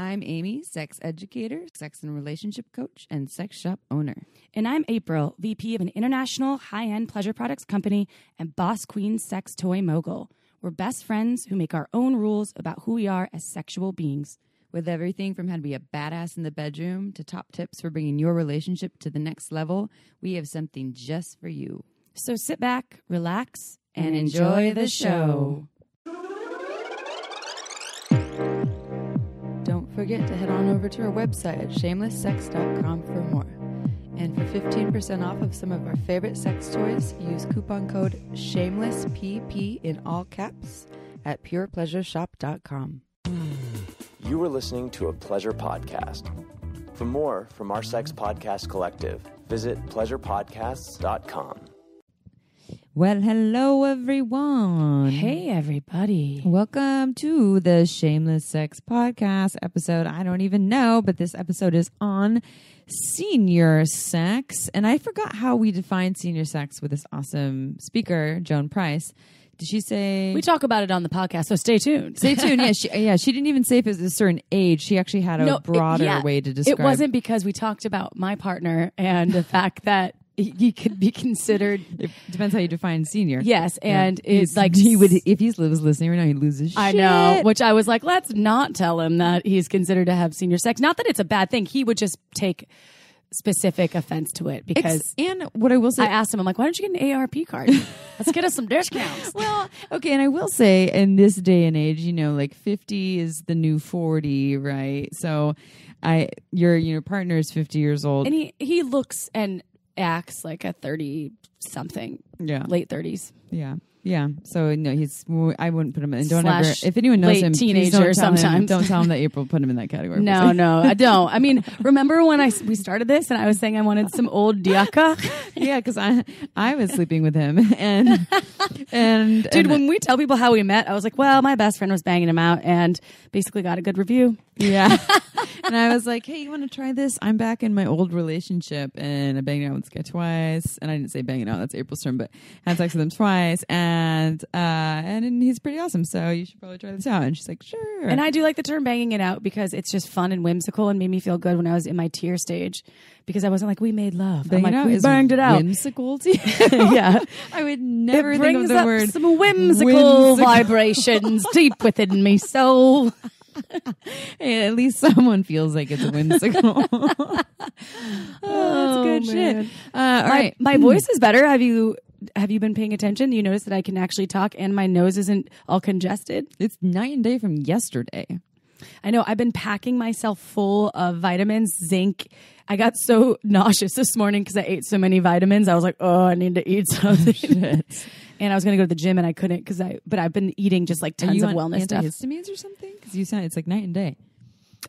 I'm Amy, sex educator, sex and relationship coach, and sex shop owner. And I'm April, VP of an international high end pleasure products company and Boss Queen sex toy mogul. We're best friends who make our own rules about who we are as sexual beings. With everything from how to be a badass in the bedroom to top tips for bringing your relationship to the next level, we have something just for you. So sit back, relax, and, And enjoy, enjoy the the show. Forget to head on over to our website at shamelesssex.com for more. And for 15% off of some of our favorite sex toys, use coupon code SHAMELESSPP in all caps at purepleasureshop.com. You are listening to a pleasure podcast. For more from our sex podcast collective, visit pleasurepodcasts.com. Well, hello everyone. Hey, everybody. Welcome to the Shameless Sex Podcast episode. I don't even know, but this episode is on senior sex. And I forgot how we define senior sex with this awesome speaker, Joan Price. Did she say? We talk about it on the podcast, so stay tuned. Stay tuned. Yeah, she, yeah. She didn't even say if it was a certain age. She actually had a No, it- broader yeah. way to describe. It wasn't because we talked about my partner and the fact that he he could be considered. It depends how you define senior. Yes, Yeah. and He's- it's like he would if he was listening right now, he loses. I know, which I was like, let's not tell him that he's considered to have senior sex. Not that it's a bad thing. He would just take specific offense to it because and what I will say, I asked him, I'm like, why don't you get an AARP card? Let's get us some discounts. Well, okay, and I will say in this day and age, you know, like 50 is the new 40, right? So I your your partner is 50 years old. And he, he looks and acts like a 30 something, yeah. late 30s. Yeah. Yeah. So no, he's I wouldn't put him in. Don't ever if anyone knows him, teenager don't tell him- sometimes. don't tell him that April put him in that category. No, no, I don't. I mean, remember when I we started this and I was saying I wanted some old diaka? yeah, because I I was sleeping with him and and Dude, and- when we tell people how we met, I was like, well, my best friend was banging him out and basically got a good review. Yeah. and I was like, hey, you want to try this? I'm back in my old relationship and I banged out with this guy twice. And I didn't say banging out, that's April's term, but had sex with him twice. And, uh, and he's pretty awesome. So you should probably try this out. And she's like, sure. And I do like the term banging it out because it's just fun and whimsical and made me feel good when I was in my tear stage because I wasn't like, we made love. Banging I'm like, we banged it out. Whimsical to yeah. I would never it think brings of the up word. some whimsical, whimsical. vibrations deep within me soul. Hey, at least someone feels like it's whimsical. oh, that's good man. shit. Uh, all my, right. my voice is better. Have you have you been paying attention? You notice that I can actually talk and my nose isn't all congested. It's night and day from yesterday. I know I've been packing myself full of vitamins, zinc. I got so nauseous this morning because I ate so many vitamins. I was like, oh, I need to eat something. and I was going to go to the gym and I couldn't because I, but I've been eating just like tons of wellness stuff. antihistamines or something? Because you sound it's like night and day.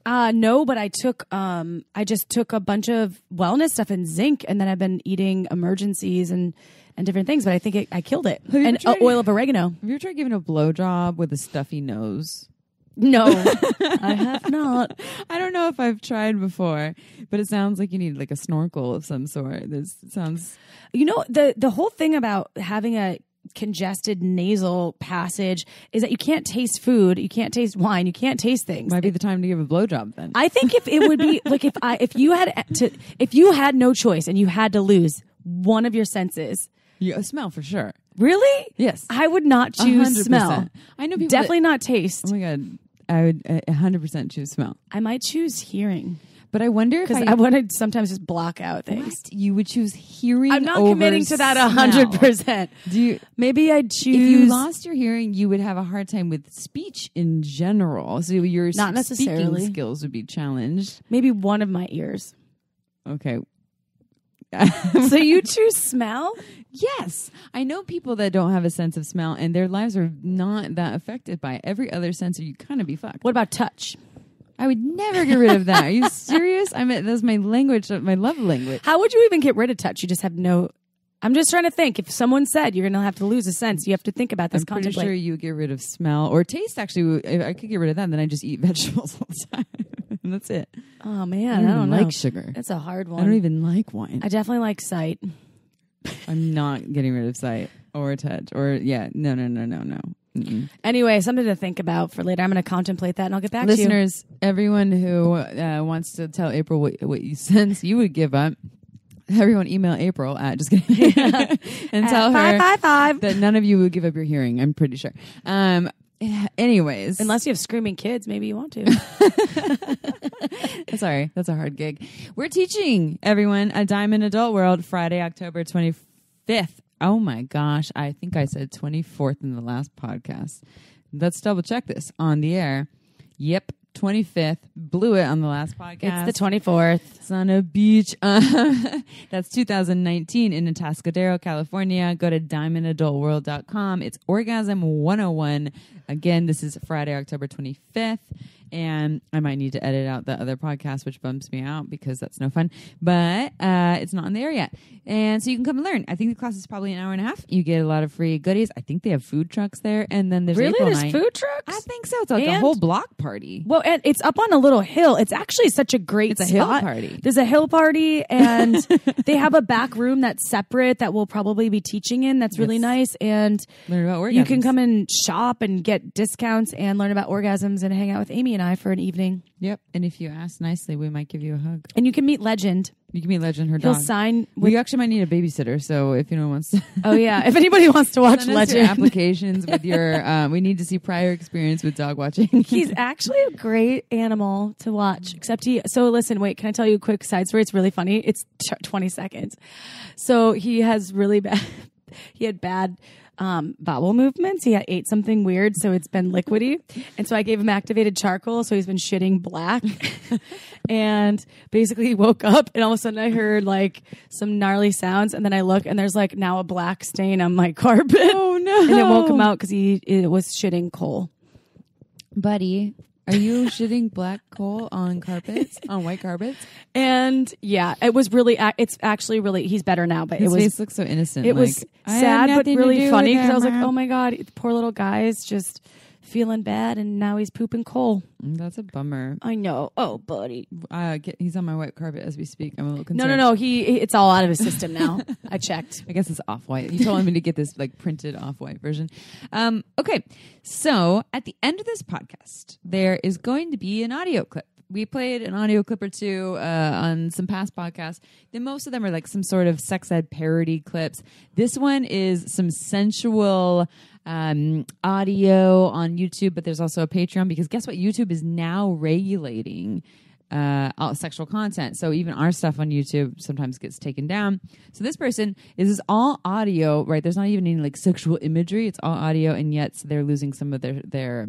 Uh, no, but I took, um, I just took a bunch of wellness stuff and zinc and then I've been eating Emergen-Cs and, and different things, but I think it, I killed it. you And ever uh, tried- oil of oregano. Have you ever tried giving a blowjob with a stuffy nose? No, I have not. I don't know if I've tried before, but it sounds like you need like a snorkel of some sort. This sounds You know, the the whole thing about having a congested nasal passage is that you can't taste food, you can't taste wine, you can't taste things. might be the time to give a blowjob then. I think if it would be like if I if you had to if you had no choice and you had to lose one of your senses, you uh, a smell for sure. really? Yes. I would not choose hundred smell. I know people Definitely That, not taste. oh my god, I would uh, hundred percent choose smell. I might choose hearing But I wonder if because I, I, want to sometimes just block out things. What? you would choose hearing. I'm not committing to that hundred percent. Do you? Maybe I'd choose. If you lost your hearing, you would have a hard time with speech in general. So your Not necessarily. speaking skills would be challenged. maybe one of my ears. Okay. so you choose smell? Yes, I know people that don't have a sense of smell, and their lives are not that affected by it. Every other sensor, you kind of be fucked. What about touch? I would never get rid of that. Are you serious? I mean, that's my language, my love language. How would you even get rid of touch? You just have no. I'm just trying to think. If someone said you're going to have to lose a sense, you have to think about this. I'm pretty contemplate. sure you get rid of smell or taste. Actually, if I could get rid of that, then I just eat vegetables all the time. And that's it. Oh I man, don't, I don't, even know. like sugar. That's a hard one. I don't even like wine. I definitely like sight. I'm not getting rid of sight or touch or yeah. No, no, no, no, no. Anyway, something to think about for later. I'm going to contemplate that and I'll get back to you. Listeners, everyone who uh, wants to tell April what, what you sense you would give up, everyone email April at just kidding and tell her Five, five, five. that none of you would give up your hearing. I'm pretty sure. Um, anyways, Unless you have screaming kids, maybe you want to. sorry, that's a hard gig. We're teaching everyone a Diamond Adult World Friday, October 25th. Oh my gosh, I think I said 24th in the last podcast. Let's double check this on the air. Yep, 25th. Blew it on the last podcast. it's the 24th. It's on a beach. That's 2019 in Atascadero, California. Go to diamondadultworld.com. It's Orgasm 101. Again, this is Friday, October 25th. And I might need to edit out the other podcast, which bumps me out because that's no fun. But uh, it's not on the air yet. And so you can come and learn. I think the class is probably an hour and a half. You get a lot of free goodies. I think they have food trucks there. And then there's Really? April There's night. food trucks? I think so. It's like a whole block party. Well, and it's up on a little hill. It's actually such a great It's a hill spot. party. There's a hill party, and they have a back room that's separate that we'll probably be teaching in. That's really Yes. nice, and Learn about orgasms. you can come and shop and get discounts and learn about orgasms and hang out with Amy and I for an evening. Yep. And if you ask nicely, we might give you a hug. And you can meet Legend. You can meet Legend, her He'll dog. sign. With, we actually might need a babysitter, so if anyone wants to oh yeah, if anybody wants to watch send us your Legend, applications with your, uh, we need to see prior experience with dog watching. He's actually a great animal to watch. Except he. So listen, wait. Can I tell you a quick side story? It's really funny. It's t- twenty seconds. So he has really bad. He had bad um, bowel movements. He ate something weird, so it's been liquidy. And so I gave him activated charcoal, so he's been shitting black. and basically, he woke up, and all of a sudden, I heard like some gnarly sounds, and then I look, and there's like now a black stain on my carpet. oh no! And it woke him out because he it was shitting coal. buddy. Are you shitting black coal on carpets, on white carpets? And yeah, it was really. It's actually really. He's better now, but His it was. face looks so innocent. It was like, had sad, but really funny because I was like, "Oh my god, poor little guy is just feeling bad, and now he's pooping coal." Mm, That's a bummer. I know. Oh, buddy. Uh, get, he's on my white carpet as we speak. I'm a little concerned. no, no. No. He. It's all out of his system now. I checked. I guess it's off white. He told me to get this like printed off white version. Um, okay, so at the end of this podcast, there is going to be an audio clip. We played an audio clip or two uh, on some past podcasts. Then most of them are like some sort of sex ed parody clips. This one is some sensual um, audio on YouTube, but there's also a Patreon because guess what? YouTube is now regulating uh, sexual content. So even our stuff on YouTube sometimes gets taken down. So this person is this all audio, right? There's not even any like sexual imagery. It's all audio, and yet they're losing some of their their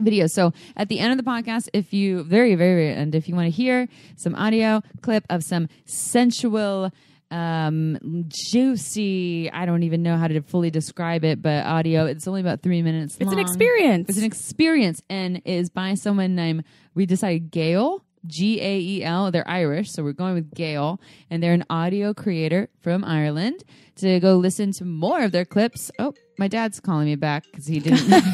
videos. So at the end of the podcast, if you very very very end, if you want to hear some audio clip of some sensual. Um, juicy. I don't even know how to fully describe it, but audio. It's only about three minutes. It's an experience. It's an experience and is by someone named we decided Gail G A E L. They're Irish, so we're going with Gail, and they're an audio creator from Ireland. To go listen to more of their clips. Oh, my dad's calling me back because he didn't.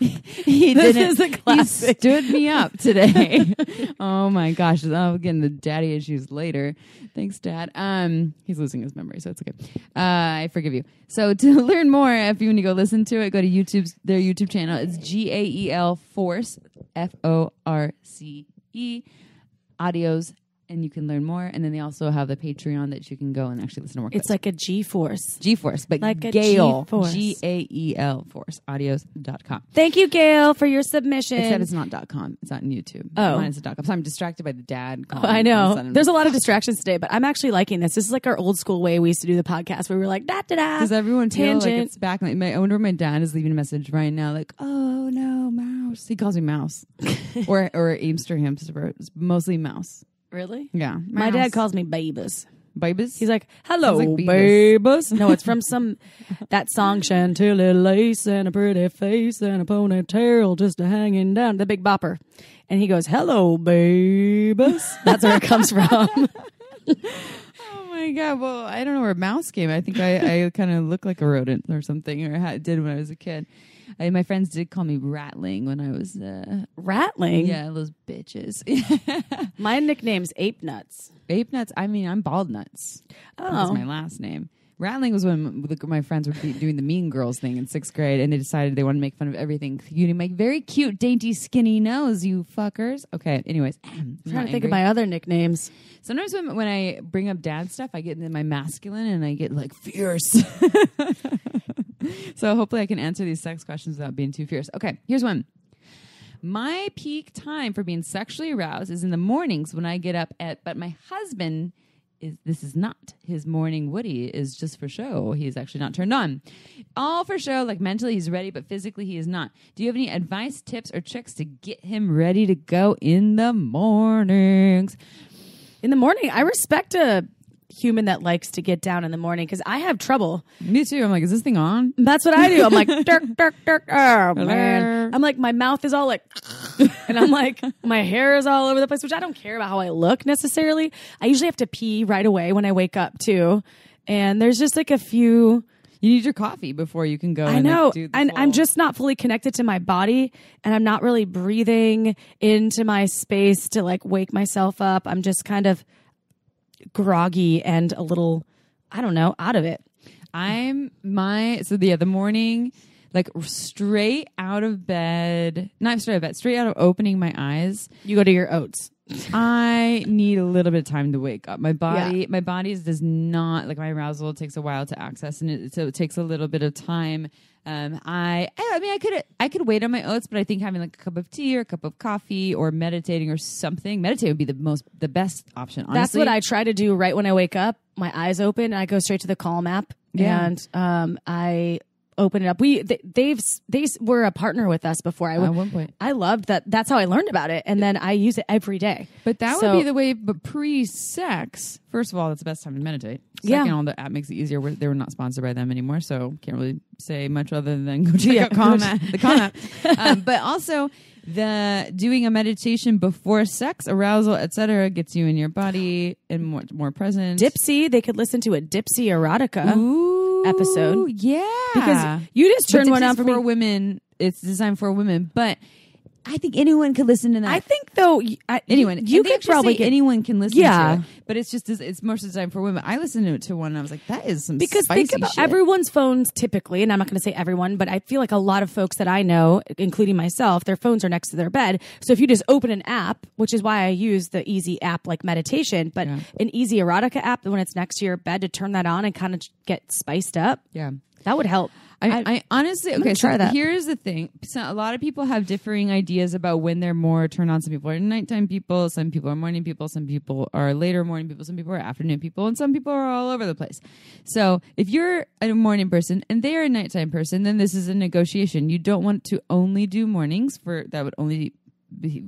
he This didn't. is a classic. He stood me up today. oh my gosh! I'll get into daddy issues later. Thanks, Dad. Um, he's losing his memory, so it's okay. Uh, I forgive you. So to learn more, if you want to go listen to it, go to YouTube's their YouTube channel. It's G A E L Force F O R C E audios, and you can learn more. And then they also have the Patreon that you can go and actually listen to more. It's like a G force. G Force, but like a Gail. G A E L Force audios.com. Thank you, Gail, for your submission. Except it's not dot .com. It's not on YouTube. Oh. Mine is a dot .com. So I'm distracted by the dad. Oh, calling I all of a know. There's a lot of distractions today, but I'm actually liking this. This is like our old school way we used to do the podcast where we were like, da da da. Does everyone feel like Tangent. it's back? Like, my, I wonder if my dad is leaving a message right now, like, "Oh no, mouse." He calls me mouse, or or Amster hamster. It's mostly mouse. Really? Yeah, My dad calls me babies. babies. He's like, "Hello, Sounds like babies." No, it's from some that song Chantilly lace and a pretty face and a ponytail just a hanging down, the Big Bopper. And he goes, "Hello, babies." That's where it comes from. Oh my god! Well, I don't know where mouse came. I think I, I kind of look like a rodent or something, or did when I was a kid. I, my friends did call me ratling when I was. Uh, Rattling. yeah, those bitches. My nickname's Ape Nuts. Ape nuts. I mean, I'm bald nuts. Oh, That's my last name. Rattling was when the- my friends were doing the Mean Girls thing in sixth grade, and they decided they wanted to make fun of everything. You make very cute, dainty, skinny nose, you fuckers. Okay. Anyways, I'm trying to think of my other nicknames. Sometimes when, when I bring up dad stuff, I get into my masculine and I get like fierce. so hopefully I can answer these sex questions without being too fierce. Okay, here's one. My peak time for being sexually aroused is in the mornings when I get up at, but my husband is this is not his morning Woody is just for show. He's actually not turned on. All for show, like mentally he's ready, but physically he is not. Do you have any advice, tips, or tricks to get him ready to go in the mornings? In the morning, I respect a human that likes to get down in the morning because I have trouble. Me too. I'm like, is this thing on? That's what I do. I'm like, dirk, dirk, dirk. Oh man. I'm like, my mouth is all like, and I'm like, my hair is all over the place, which I don't care about how I look necessarily. I usually have to pee right away when I wake up too. And there's just like a few. You need your coffee before you can go. I and, know, the and I'm just not fully connected to my body, and I'm not really breathing into my space to like wake myself up. I'm just kind of groggy and a little, I don't know, out of it. I'm my so the other morning like straight out of bed, not straight out of bed, straight out of opening my eyes. You go to your oats. I need a little bit of time to wake up. My body, my body does not like my arousal takes a while to access, and it, so it takes a little bit of time. Um, I, I mean, I could, I could wait on my oats, but I think having like a cup of tea or a cup of coffee or meditating or something, meditate would be the most, the best option. Honestly. That's what I try to do right when I wake up. My eyes open, and I go straight to the Calm app, Yeah. and um, I open it up. We they, they've they were a partner with us before. I At one point. I loved that. That's how I learned about it, and then I use it every day. But that So- would be the way. But pre-sex, first of all, that's the best time to meditate. Second, Yeah. all the app makes it easier. We're, they were not sponsored by them anymore, so can't really say much other than go check Yeah. out the Calm app. um, but also, the doing a meditation before sex, arousal, etc., gets you in your body and more more present. Dipsea, they could listen to a Dipsea erotica Ooh, episode. yeah, because you just turned one on for me. women. It's designed for women, but I think anyone could listen to that. I think though, I, anyone. you could probably anyone can listen Yeah. to it, but it's just it's more designed for women. I listened to it to one and I was like, that is some because think about shit. everyone's phones typically, and I'm not going to say everyone, but I feel like a lot of folks that I know, including myself, their phones are next to their bed. So if you just open an app, which is why I use the easy app like meditation, but Yeah. an easy erotica app when it's next to your bed to turn that on and kind of get spiced up, yeah. that would help. I, I honestly okay. So try that. here's the thing: so a lot of people have differing ideas about when they're more turned on. Some people are nighttime people. Some people are morning people. Some people are later morning people. Some people are afternoon people, and some people are all over the place. So if you're a morning person and they are a nighttime person, then this is a negotiation. You don't want to only do mornings for that would only be-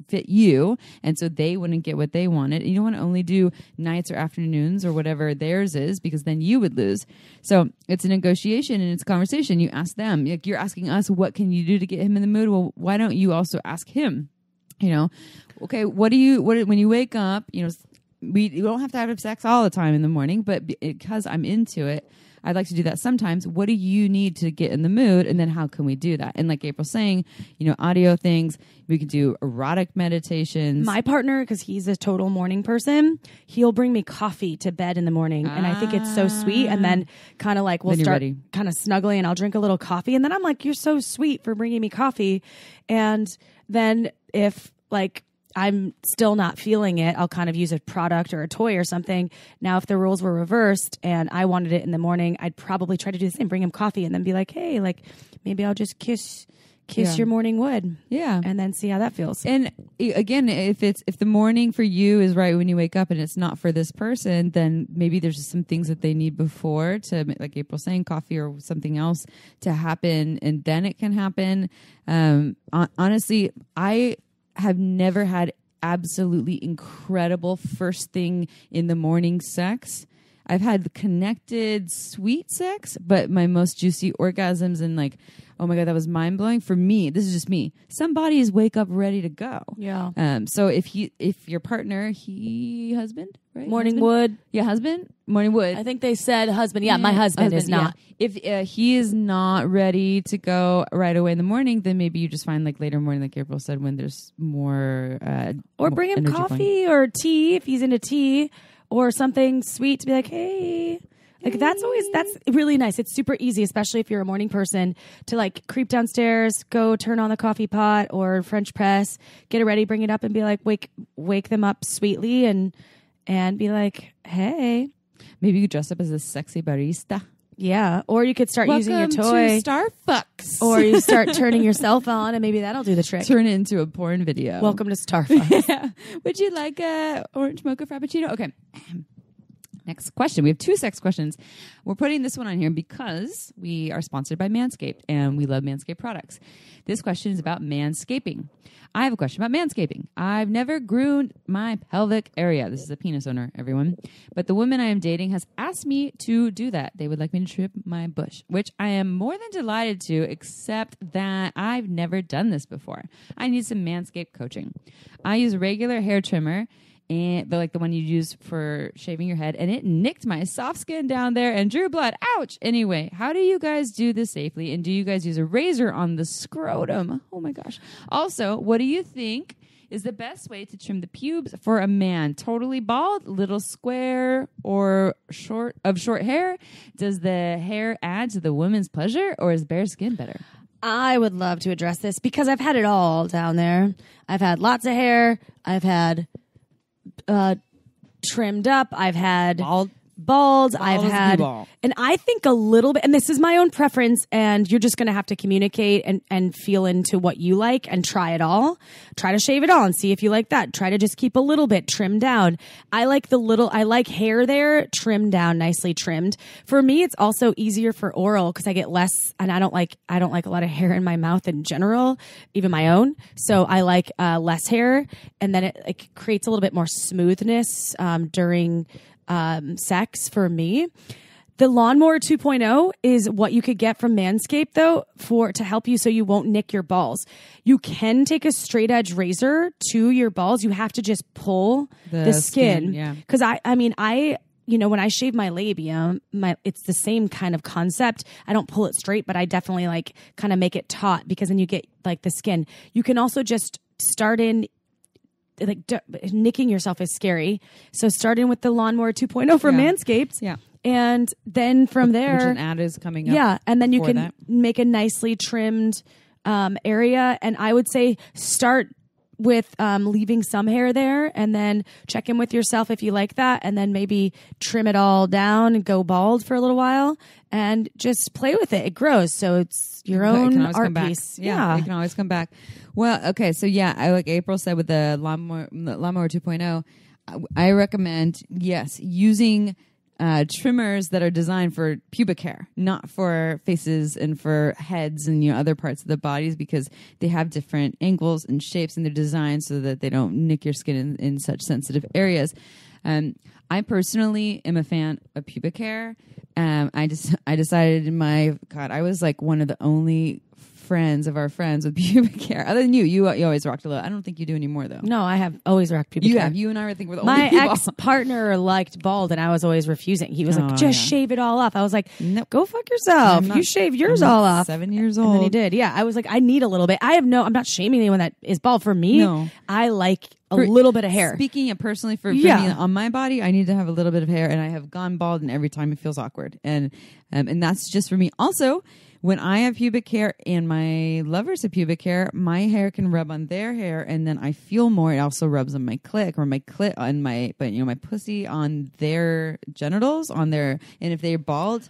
fit you and so they wouldn't get what they wanted. You don't want to only do nights or afternoons or whatever theirs is because then you would lose. So it's a negotiation and it's a conversation. You ask them. Like you're asking us what can you do to get him in the mood? Well why don't you also ask him? You know okay what do you what when you wake up you know we you don't have to have sex all the time in the morning but because i'm into it I'd like to do that sometimes. What do you need to get in the mood? And then how can we do that? And like April's saying, you know, audio things, we could do erotic meditations. My partner, because he's a total morning person, he'll bring me coffee to bed in the morning, and I think it's so sweet. And then ah. kind of like we'll start kind of snuggling, and I'll drink a little coffee, and then I'm like, "You're so sweet for bringing me coffee." And then if like I'm still not feeling it, I'll kind of use a product or a toy or something. Now, if the rules were reversed and I wanted it in the morning, I'd probably try to do the same, bring him coffee, and then be like, "Hey, like maybe I'll just kiss." Kiss Yeah. your morning wood, yeah. and then see how that feels. And again, if it's if the morning for you is right when you wake up and it's not for this person, then maybe there's just some things that they need before to, like April saying, coffee or something else to happen, and then it can happen. Um, honestly, I have never had absolutely incredible first thing in the morning sex. I've had connected sweet sex, but my most juicy orgasms and like, oh my god, that was mind blowing for me. This is just me. Some bodies wake up ready to go. Yeah. Um. So if he, if your partner, he husband, right? Morning Husband? wood. Yeah, husband. Morning wood. I think they said husband. Yeah, my husband, is yeah. not. If uh, he is not ready to go right away in the morning, then maybe you just find like later morning, like April said, when there's more. Uh, Or bring him coffee or tea if he's into tea or something sweet to be like, hey, Like that's always that's really nice. It's super easy, especially if you're a morning person, to like creep downstairs, go turn on the coffee pot or French press, get it ready, bring it up, and be like wake wake them up sweetly and and be like, hey, Maybe you dress up as a sexy barista. Yeah. Or you could start using your toy, to Starfucks. or you start turning your cell phone, and maybe that'll do the trick. turn it into a porn video. Welcome to Starfuck. yeah. Would you like a orange mocha frappuccino? Okay. Next question. We have two sex questions. We're putting this one on here because we are sponsored by Manscaped and we love Manscaped products. This question is about manscaping. I have a question about manscaping. I've never groomed my pelvic area. This is a penis owner, everyone. But the woman I am dating has asked me to do that. They would like me to trim my bush, which I am more than delighted to, except that I've never done this before. I need some Manscaped coaching. I use a regular hair trimmer and but like the one you use for shaving your head, and it nicked my soft skin down there and drew blood. Ouch! Anyway, how do you guys do this safely? And do you guys use a razor on the scrotum? Oh my gosh! Also, what do you think? Is the best way to trim the pubes for a man totally bald, little square, or short of short hair? Does the hair add to the woman's pleasure, or is bare skin better? I would love to address this because I've had it all down there. I've had lots of hair. I've had uh, trimmed up. I've had Bald. Bald. I've had, and I think a little bit. And this is my own preference. And you're just going to have to communicate and and feel into what you like and try it all. Try to shave it all and see if you like that. Try to just keep a little bit trimmed down. I like the little. I like hair there trimmed down, nicely trimmed. For me, it's also easier for oral because I get less, and I don't like I don't like a lot of hair in my mouth in general, even my own. So I like uh, less hair, and then it, it creates a little bit more smoothness um, during um, sex for me. The lawnmower 2.0 is what you could get from Manscaped though for to help you so you won't nick your balls. You can take a straight edge razor to your balls. You have to just pull the, The skin. skin, yeah. Cuz I I mean I you know when I shave my labia, my it's the same kind of concept. I don't pull it straight, but I definitely like kind of make it taut because then you get like the skin. You can also just start in like d- nicking yourself is scary. So starting with the lawnmower 2.0 from Yeah. Manscaped. Yeah. And then from Which there, an ad is coming up. yeah, and then you can that. make a nicely trimmed um, area. And I would say start with um, leaving some hair there, and then check in with yourself if you like that, and then maybe trim it all down and go bald for a little while, and just play with it. It grows, so it's your own art piece. Yeah, it can always come back. Well, okay, so yeah, I like April said with the lawnmower, lawnmower 2.0. I- I recommend yes using uh, trimmers that are designed for pubic hair, not for faces and for heads and you know other parts of the bodies because they have different angles and shapes and they're designed so that they don't nick your skin in, in such sensitive areas. Um, I personally am a fan of pubic hair. Um, I just I decided in my God, I was like one of the only friends of our friends with pubic hair. Other than you, you you always rocked a little. I don't think you do anymore though. No, I have always rocked pubic you hair. have. You and I, I think we're the My only people. ex partner liked bald, and I was always refusing. He was like, Oh, "Just yeah. shave it all off." I was like, Nope. "Go fuck yourself. I'm not- you shave yours I'm all off." Seven years And old. then he did. Yeah, I was like, I need a little bit. I have no. I'm not shaming anyone that is bald. For me, No. I like a For- little bit of hair. Speaking of personally for, for Yeah. me on my body, I need to have a little bit of hair, and I have gone bald, and every time it feels awkward, and um, and that's just for me. Also, when I have pubic hair and my lovers have pubic hair, my hair can rub on their hair, and then I feel more. It also rubs on my clit or my clit on my, but you know, my pussy on their genitals, on their, and if they're bald,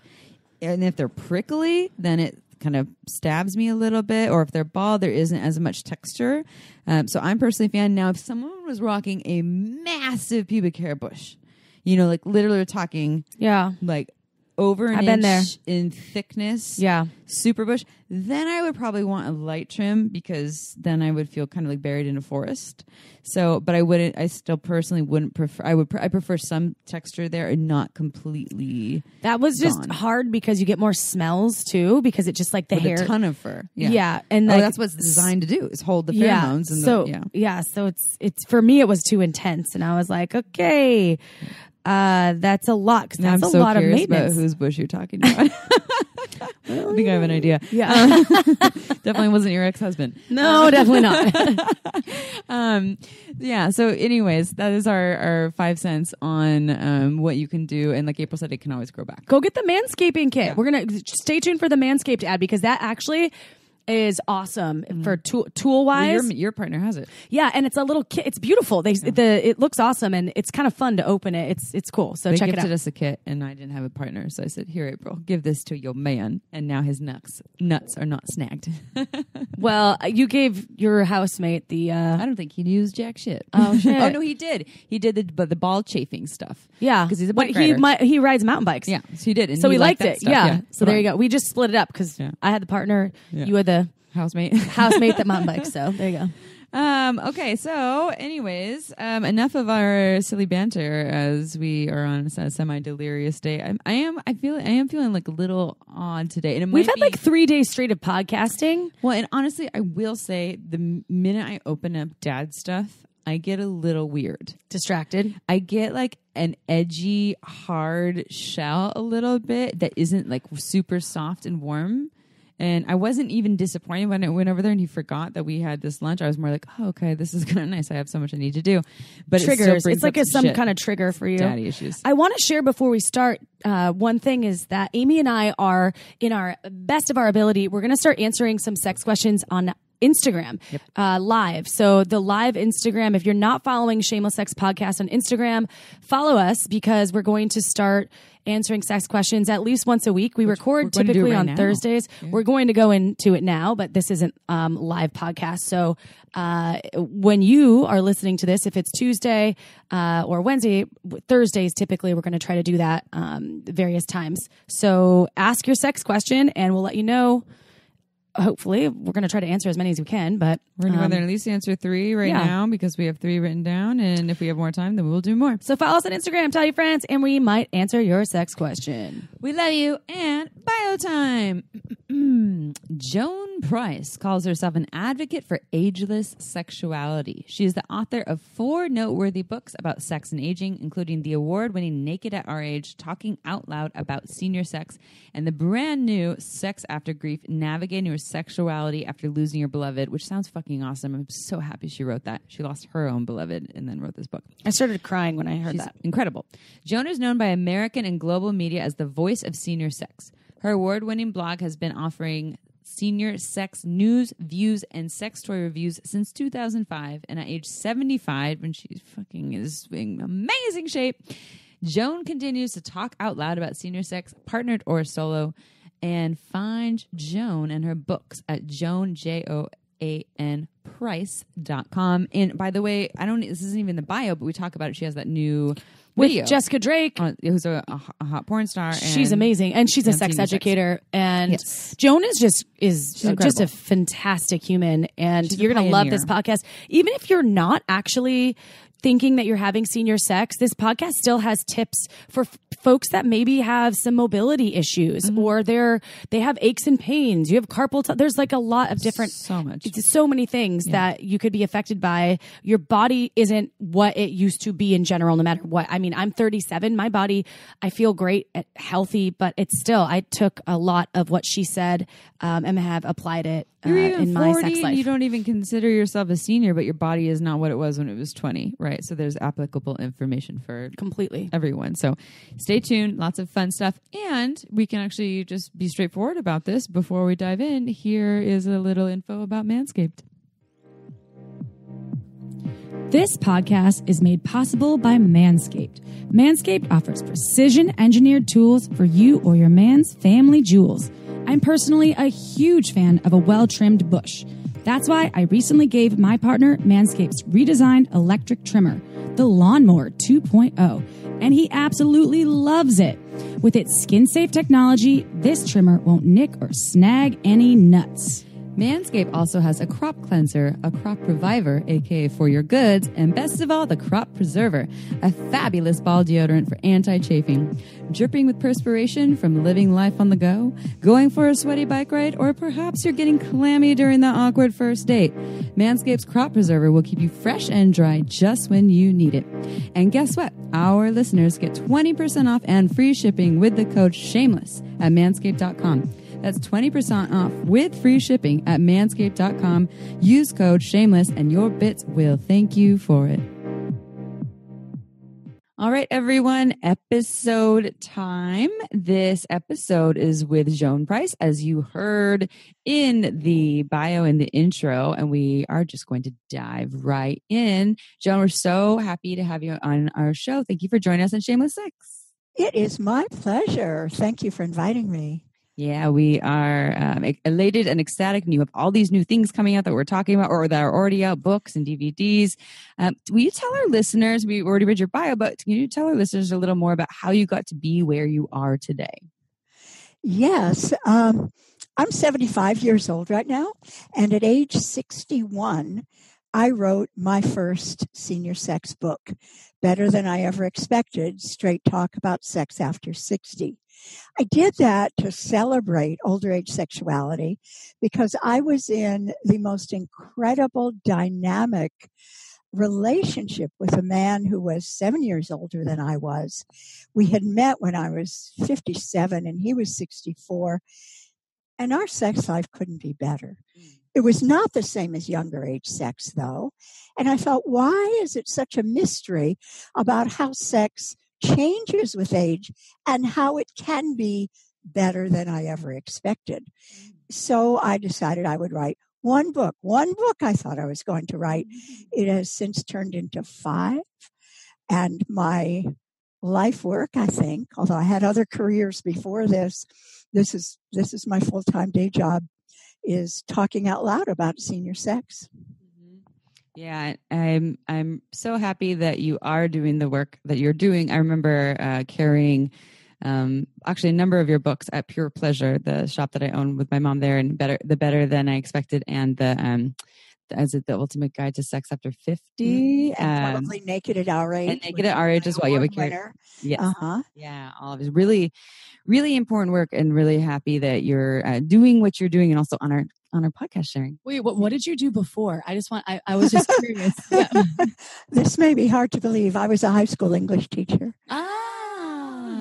and if they're prickly, then it kind of stabs me a little bit. Or if they're bald, there isn't as much texture. Um, so I'm personally a fan. Now, if someone was rocking a massive pubic hair bush, you know, like literally talking yeah, like over an I've been inch in thickness, yeah. super bush, then I would probably want a light trim because then I would feel kind of like buried in a forest. So, but I wouldn't. I still personally wouldn't prefer. I would. Pre- I prefer some texture there and not completely That was just Gone. hard because you get more smells too. Because it just like the with hair. a ton of fur. Yeah, Yeah, and oh, like, that's what's designed to do is hold the yeah. pheromones. And so the, yeah, so it's it's for me it was too intense, and I was like, okay, uh, that's a lot. 'cause Now that's I'm a so lot of curious about maintenance. whose bush you're talking about. I think I have an idea. Yeah. Definitely wasn't your ex husband. no, definitely not. um yeah so anyways that is our our five cents on um what you can do and like april said it can always grow back Go get the manscaping kit. We're gonna stay tuned for the manscaped ad because that actually is awesome for tool tool Well, wise. your, your partner has it yeah, and it's a little kit. It's beautiful. They the it looks awesome and it's kind of fun to open it. It's it's cool. So they check it They gifted out. us a kit and i didn't have a partner so i said here april give this to your man and now his nuts nuts are not snagged Well, you gave your housemate the uh i don't think he used jack shit Oh, shit. oh no he did he did the but the ball chafing stuff yeah because he's a But bike he rider. might he rides mountain bikes. yeah so he did and So he liked that it. stuff. Yeah. So But there you go. We just split it up because Yeah. I had the partner, Yeah. you had the housemate housemate that mountain bikes. So there you go. Um, okay, so anyways, um, enough of our silly banter as we are on a semi delirious day. I'm, I am, I feel, I am feeling like a little odd today, and We've had be- like three days straight of podcasting. well, and honestly, I will say the minute I open up dad stuff, I get a little weird. Distracted. I get like an edgy, hard shell a little bit that isn't like super soft and warm. And I wasn't even disappointed when I went over there and he forgot that we had this lunch. I was more like, oh, okay, this is kind of nice. I have so much I need to do. But triggers. It's like a, some kind kind of trigger for you. daddy issues. I want to share before we start. Uh, one thing is that Amy and I are in our best of our ability. We're going to start answering some sex questions on Instagram uh, live. So the live Instagram. If you're not following Shameless Sex Podcast on Instagram, follow us because we're going to start answering sex questions at least once a week. We record to do typically right on now. Thursdays. We're going to go into it now, but this isn't um, live podcast. So uh, when you are listening to this, if it's Tuesday uh, or Wednesday, Thursdays typically we're going to try to do that um, various times. So ask your sex question, and we'll let you know. Hopefully, we're going to try to answer as many as we can. But We're going to go um, there and at least answer three right yeah. now because we have three written down. And if we have more time, then we'll do more. so follow us on Instagram, tell your friends, and we might answer your sex question. We love you. And bio time. Joan Price calls herself an advocate for ageless sexuality. She is the author of four noteworthy books about sex and aging, including the award winning Naked at Our Age, Talking Out Loud About Senior Sex, and the brand new Sex After Grief, Navigating Your Sexuality After Losing Your Beloved, which sounds fucking awesome. I'm so happy she wrote that. She lost her own beloved and then wrote this book. I started crying when I heard She's that. incredible. Joan is known by American and global media as the voice of senior sex. Her award winning blog has been offering senior sex news, views, and sex toy reviews since 2005. And at age 75, when she's fucking is in amazing shape, Joan continues to talk out loud about senior sex, partnered or solo. And find Joan and her books at Joan, J O A N price.com. And by the way, I don't, this isn't even the bio, but we talk about it. She has that new With video. Jessica Drake, on- who's a, a, hot porn star. She's amazing, and she's a sex senior sex. educator. And Yes. Joan is just is just a fantastic human, and She's you're gonna love this podcast. Even if you're not actually thinking that you're having senior sex, this podcast still has tips for f- folks that maybe have some mobility issues Mm-hmm. or they're they have aches and pains. You have carpal. T- there's like a lot of different So much. so many things that you could be affected by. Your body isn't what it used to be in general, no matter what. I mean, I'm 37. My body, I feel great, and healthy, but it's still, I took a lot of what she said um, and have applied it uh, in my 40 sex life. you don't even consider yourself a senior, but your body is not what it was when it was 20, right? So there's applicable information for Completely. everyone. So stay tuned. Lots of fun stuff. And we can actually just be straightforward about this before we dive in. Here is a little info about Manscaped. This podcast is made possible by Manscaped. Manscaped offers precision engineered tools for you or your man's family jewels. I'm personally a huge fan of a well trimmed bush. That's why I recently gave my partner Manscaped's redesigned electric trimmer, the Lawnmower 2.0, and he absolutely loves it. With its skin safe technology, this trimmer won't nick or snag any nuts. Manscaped also has a crop cleanser, a crop reviver, aka for your goods, and best of all, the crop preserver, a fabulous ball deodorant for anti chafing. Dripping with perspiration from living life on the go, going for a sweaty bike ride, or perhaps you're getting clammy during that awkward first date. Manscaped's crop preserver will keep you fresh and dry just when you need it. And guess what? Our listeners get 20% off and free shipping with the code SHAMELESS at manscaped.com. That's 20% off with free shipping at manscaped.com. Use code shameless and your bits will thank you for it. All right, everyone, episode time. This episode is with Joan Price, as you heard in the bio in the intro, and we are just going to dive right in. Joan, we're so happy to have you on our show. Thank you for joining us on Shameless Sex. It is my pleasure. Thank you for inviting me. Yeah, we are um, elated and ecstatic, and you have all these new things coming out that we're talking about, or that are already out, books and DVDs. Um, will you tell our listeners? We already read your bio, but can you tell our listeners a little more about how you got to be where you are today? Yes, um, I'm 75 years old right now, and at age 61, I wrote my first senior sex book, Better Than I Ever Expected Straight Talk About Sex After 60. I did that to celebrate older age sexuality because I was in the most incredible dynamic relationship with a man who was seven years older than I was. We had met when I was 57 and he was 64, and our sex life couldn't be better. Mm. It was not the same as younger age sex, though. And I thought, why is it such a mystery about how sex changes with age and how it can be better than I ever expected. Mm-hmm. So I decided I would write one book. One book I thought I was going to write. Mm-hmm. It has since turned into five. And my life work, I think, although I had other careers before this, this is this is my full-time day job is talking out loud about senior sex. Yeah, I'm I'm so happy that you are doing the work that you're doing. I remember uh, carrying um, actually a number of your books at Pure Pleasure, the shop that I own with my mom there, and better the better than I expected, and the um, as it the ultimate guide to sex after 50 mm-hmm. and um, probably naked at our age and naked at our age as well yeah we carry, yes. uh-huh. yeah all of it really really important work and really happy that you're uh, doing what you're doing and also on our on our podcast sharing. Wait, what, what did you do before? I just want, I, I was just curious. Yeah. this may be hard to believe. I was a high school English teacher. Ah.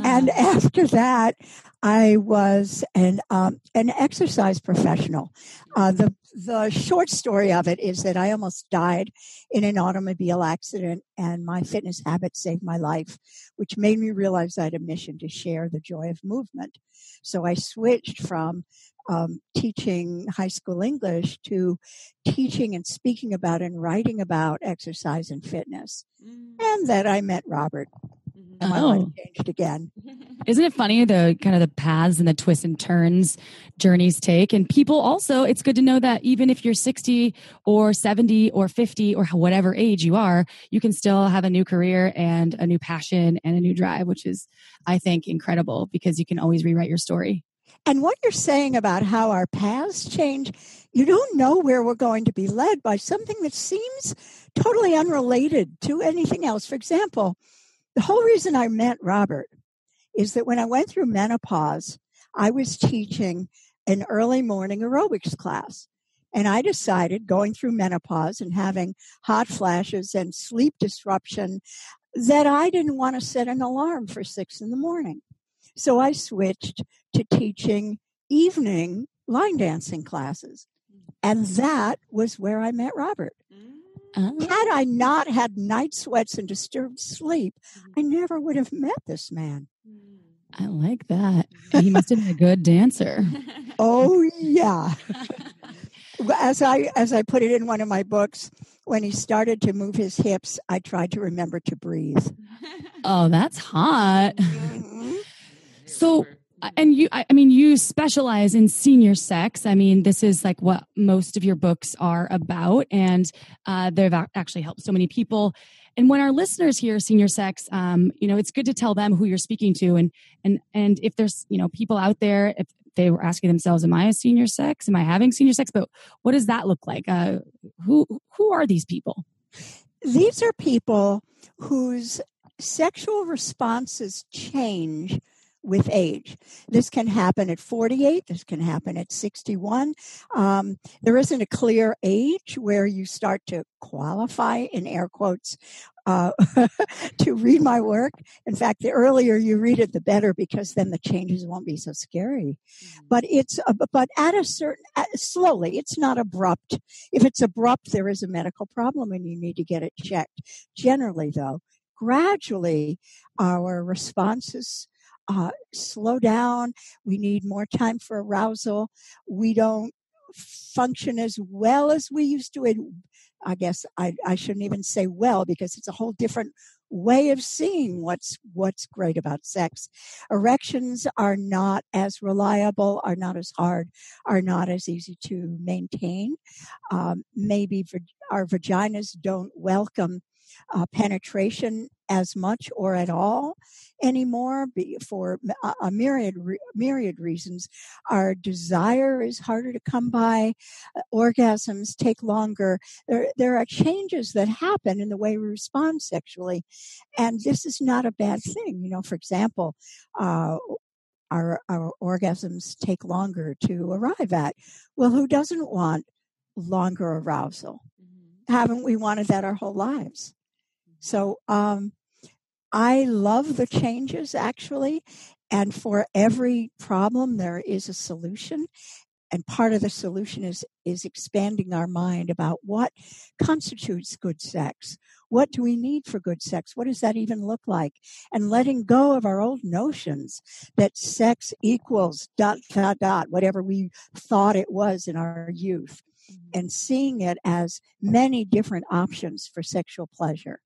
And after that, I was an um, an exercise professional. Uh, the the short story of it is that I almost died in an automobile accident, and my fitness habit saved my life, which made me realize I had a mission to share the joy of movement. So I switched from um, teaching high school English to teaching and speaking about and writing about exercise and fitness. Mm. And that I met Robert. Mm-hmm. And my oh. life changed again. Isn't it funny the kind of the paths and the twists and turns journeys take? And people also, it's good to know that even if you're 60 or 70 or 50 or whatever age you are, you can still have a new career and a new passion and a new drive, which is, I think, incredible because you can always rewrite your story. And what you're saying about how our paths change, you don't know where we're going to be led by something that seems totally unrelated to anything else. For example, the whole reason I met Robert is that when I went through menopause, I was teaching an early morning aerobics class. And I decided going through menopause and having hot flashes and sleep disruption that I didn't want to set an alarm for six in the morning. So I switched to teaching evening line dancing classes. And mm-hmm. that was where I met Robert. Oh. Had I not had night sweats and disturbed sleep, I mm-hmm. never would have met this man. Mm. I like that. He must have been a good dancer. oh yeah. as I as I put it in one of my books, when he started to move his hips, I tried to remember to breathe. Oh, that's hot. Mm-hmm. So and you I, mean you specialize in senior sex. I mean this is like what most of your books are about and uh, they've actually helped so many people. And when our listeners hear senior sex um, you know it's good to tell them who you're speaking to and and and if there's you know people out there if they were asking themselves am i a senior sex? Am i having senior sex? But what does that look like? Uh, who who are these people? These are people whose sexual responses change with age. This can happen at 48. This can happen at 61. Um, there isn't a clear age where you start to qualify, in air quotes, uh, to read my work. In fact, the earlier you read it, the better, because then the changes won't be so scary. Mm-hmm. But it's, uh, but at a certain, slowly, it's not abrupt. If it's abrupt, there is a medical problem and you need to get it checked. Generally, though, gradually, our responses uh, slow down. We need more time for arousal. We don't function as well as we used to. I guess I, I shouldn't even say well because it's a whole different way of seeing what's what's great about sex. Erections are not as reliable, are not as hard, are not as easy to maintain. Um, maybe our vaginas don't welcome uh, penetration as much or at all anymore for a myriad myriad reasons. Our desire is harder to come by. Uh, orgasms take longer. There there are changes that happen in the way we respond sexually, and this is not a bad thing. You know, for example. Uh, our, our orgasms take longer to arrive at. Well, who doesn't want longer arousal? Mm-hmm. Haven't we wanted that our whole lives? So um, I love the changes actually. And for every problem, there is a solution. And part of the solution is, is expanding our mind about what constitutes good sex. What do we need for good sex? What does that even look like? And letting go of our old notions that sex equals dot, dot, dot, whatever we thought it was in our youth, mm-hmm. and seeing it as many different options for sexual pleasure.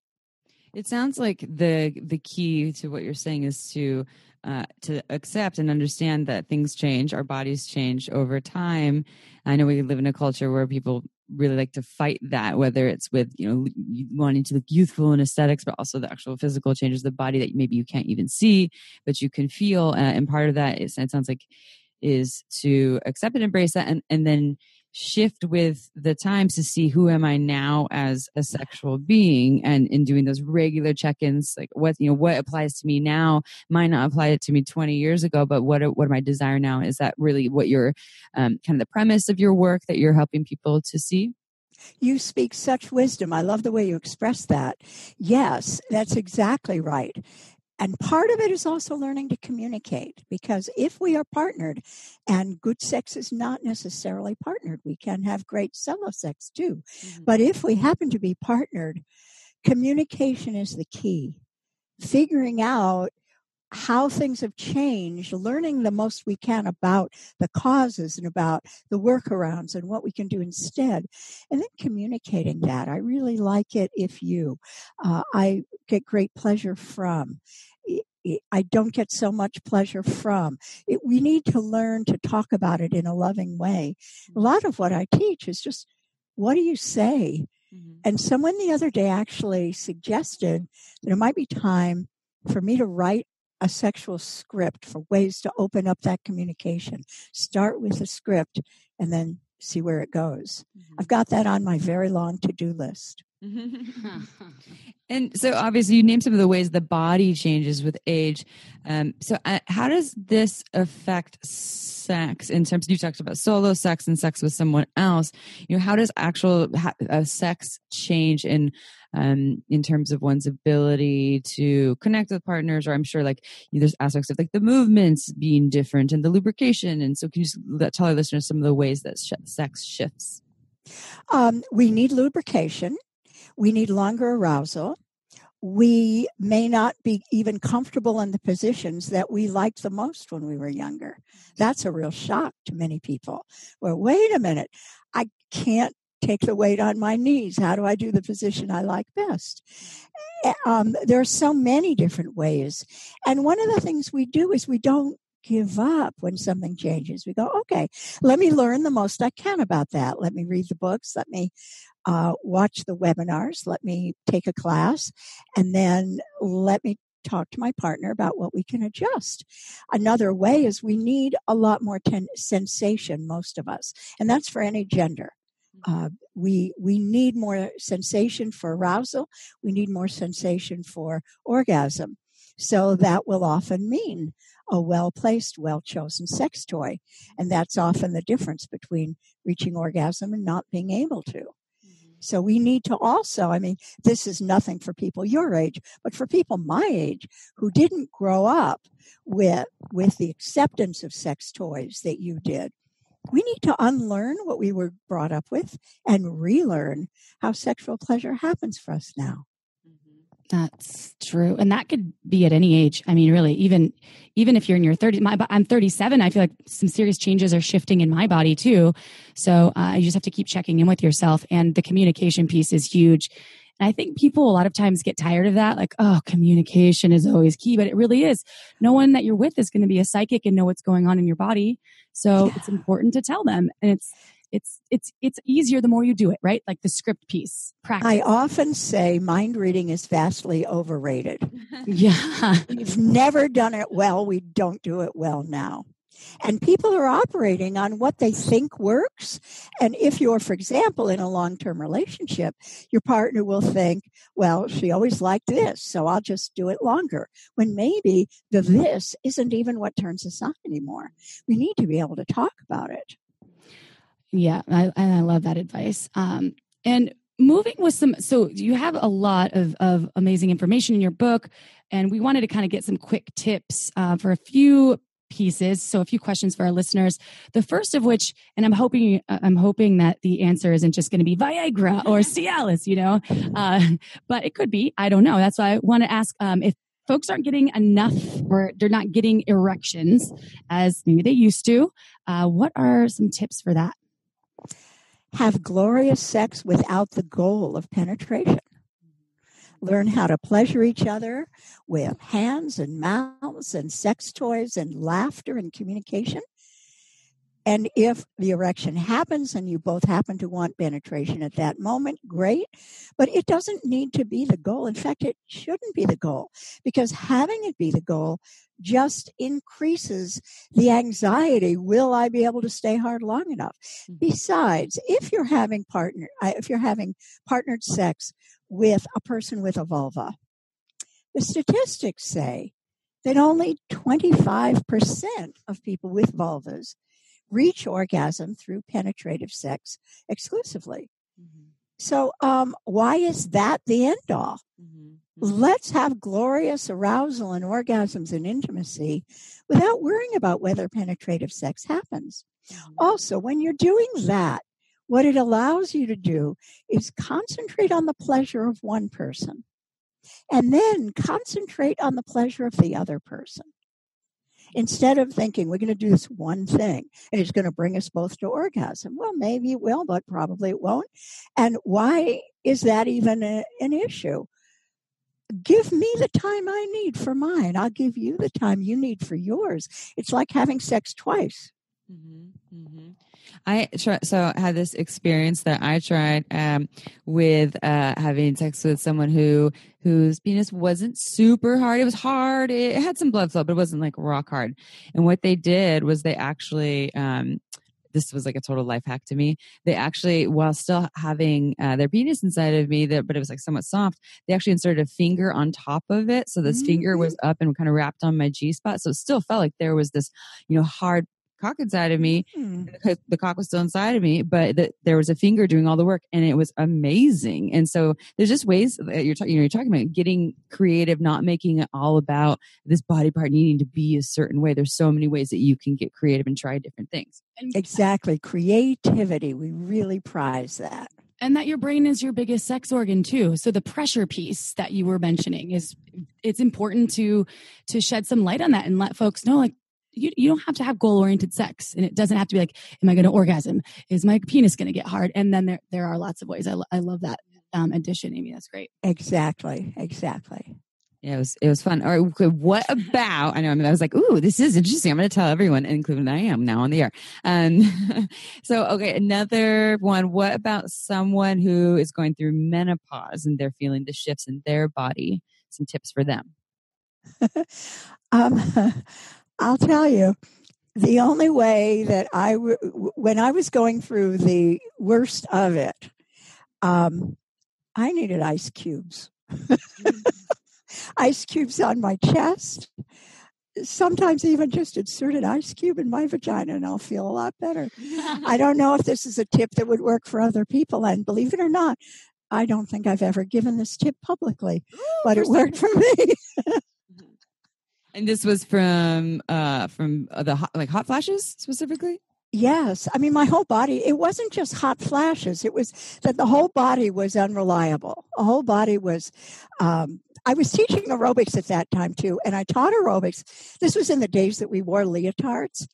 It sounds like the the key to what you're saying is to uh, to accept and understand that things change, our bodies change over time. I know we live in a culture where people really like to fight that, whether it's with you know wanting to look youthful and aesthetics, but also the actual physical changes of the body that maybe you can't even see, but you can feel. Uh, and part of that is it sounds like is to accept and embrace that, and and then shift with the times to see who am I now as a sexual being and in doing those regular check-ins like what you know what applies to me now might not apply it to me 20 years ago but what what I desire now is that really what your um, kind of the premise of your work that you're helping people to see you speak such wisdom. I love the way you express that. Yes, that's exactly right. And part of it is also learning to communicate because if we are partnered, and good sex is not necessarily partnered, we can have great solo sex too. Mm-hmm. But if we happen to be partnered, communication is the key. Figuring out how things have changed, learning the most we can about the causes and about the workarounds and what we can do instead, and then communicating that. I really like it if you. Uh, I get great pleasure from. I don't get so much pleasure from. It, we need to learn to talk about it in a loving way. A mm-hmm. lot of what I teach is just, what do you say? Mm-hmm. And someone the other day actually suggested that it might be time for me to write a sexual script for ways to open up that communication. Start with a script and then see where it goes. Mm-hmm. I've got that on my very long to do list. and so obviously you named some of the ways the body changes with age. Um, so uh, how does this affect sex in terms you talked about solo sex and sex with someone else. You know how does actual ha- uh, sex change in um, in terms of one's ability to connect with partners? Or i'm sure like you know, there's aspects of like the movements being different and the lubrication. And so can you just tell our listeners some of the ways that sh- sex shifts? Um, we need lubrication we need longer arousal. We may not be even comfortable in the positions that we liked the most when we were younger. That's a real shock to many people. Well, wait a minute. I can't take the weight on my knees. How do I do the position I like best? Eh, um, there are so many different ways. And one of the things we do is we don't give up when something changes. We go, okay, let me learn the most I can about that. Let me read the books. Let me uh, watch the webinars, let me take a class, and then let me talk to my partner about what we can adjust. Another way is we need a lot more ten- sensation, most of us, and that's for any gender. Mm-hmm. Uh, we we need more sensation for arousal. We need more sensation for orgasm. So that will often mean a well placed, well chosen sex toy. And that's often the difference between reaching orgasm and not being able to. Mm-hmm. So we need to also, I mean, this is nothing for people your age, but for people my age who didn't grow up with, with the acceptance of sex toys that you did. We need to unlearn what we were brought up with and relearn how sexual pleasure happens for us now. That's true, and that could be at any age. I mean, really, even even if you're in your 30s. My, I'm 37. I feel like some serious changes are shifting in my body too. So uh, you just have to keep checking in with yourself, and the communication piece is huge. And I think people a lot of times get tired of that, like, oh, communication is always key, but it really is. No one that you're with is going to be a psychic and know what's going on in your body. So yeah. it's important to tell them, and it's it's it's it's easier the more you do it right like the script piece practice i often say mind reading is vastly overrated yeah we've never done it well we don't do it well now and people are operating on what they think works. And if you're, for example, in a long term relationship, your partner will think, well, she always liked this, so I'll just do it longer. When maybe the this isn't even what turns us on anymore. We need to be able to talk about it. Yeah, I, and I love that advice. Um, and moving with some, so you have a lot of, of amazing information in your book, and we wanted to kind of get some quick tips uh, for a few pieces. So a few questions for our listeners. The first of which, and I'm hoping uh, I'm hoping that the answer isn't just going to be Viagra or Cialis, you know, uh, but it could be. I don't know. That's why I want to ask um, if folks aren't getting enough or they're not getting erections as maybe they used to. Uh, what are some tips for that? Have glorious sex without the goal of penetration. Learn how to pleasure each other with hands and mouths and sex toys and laughter and communication. And if the erection happens and you both happen to want penetration at that moment, great. But it doesn't need to be the goal. In fact, it shouldn't be the goal because having it be the goal just increases the anxiety. Will I be able to stay hard long enough? Mm-hmm. Besides, if you're having partner, if you're having partnered sex with a person with a vulva, the statistics say that only 25% of people with vulvas reach orgasm through penetrative sex exclusively. Mm-hmm. So, um, why is that the end all? Mm-hmm. mm-hmm. Let's have glorious arousal and orgasms and intimacy without worrying about whether penetrative sex happens. Mm-hmm. Also, when you're doing that, what it allows you to do is concentrate on the pleasure of one person and then concentrate on the pleasure of the other person instead of thinking we're going to do this one thing and it's going to bring us both to orgasm. Well, maybe it will, but probably it won't. And why is that even a, an issue? Give me the time I need for mine. I'll give you the time you need for yours. It's like having sex twice. Mm-hmm, mm-hmm. I try, so I had this experience that I tried um, with uh, having sex with someone who whose penis wasn't super hard. It was hard. It had some blood flow, but it wasn't like rock hard. And what they did was they actually um, this was like a total life hack to me. They actually, while still having uh, their penis inside of me, that but it was like somewhat soft, they actually inserted a finger on top of it. So this mm-hmm. finger was up and kind of wrapped on my G spot. So it still felt like there was this, you know, hard cock inside of me mm. because the cock was still inside of me, but the, there was a finger doing all the work and it was amazing. And so there's just ways that you're talking, you know, you're talking about getting creative, not making it all about this body part needing to be a certain way. There's so many ways that you can get creative and try different things. Exactly. Creativity. We really prize that and that your brain is your biggest sex organ too so the pressure piece that you were mentioning is it's important to to shed some light on that and let folks know like you, you don't have to have goal oriented sex and it doesn't have to be like am i going to orgasm is my penis going to get hard and then there there are lots of ways i, I love that um, addition amy that's great exactly exactly yeah, it was it was fun. All right, what about? I know. I mean, I was like, "Ooh, this is interesting." I'm going to tell everyone, including I am now on the air. Um, so, okay, another one. What about someone who is going through menopause and they're feeling the shifts in their body? Some tips for them. um, I'll tell you, the only way that I, when I was going through the worst of it, um, I needed ice cubes. ice cubes on my chest. Sometimes even just insert an ice cube in my vagina and I'll feel a lot better. I don't know if this is a tip that would work for other people. And believe it or not, I don't think I've ever given this tip publicly, but it worked for me. And this was from uh from uh, the hot, like hot flashes specifically. Yes. I mean, my whole body, it wasn't just hot flashes. It was that the whole body was unreliable. The whole body was, um, I was teaching aerobics at that time too, and I taught aerobics. This was in the days that we wore leotards.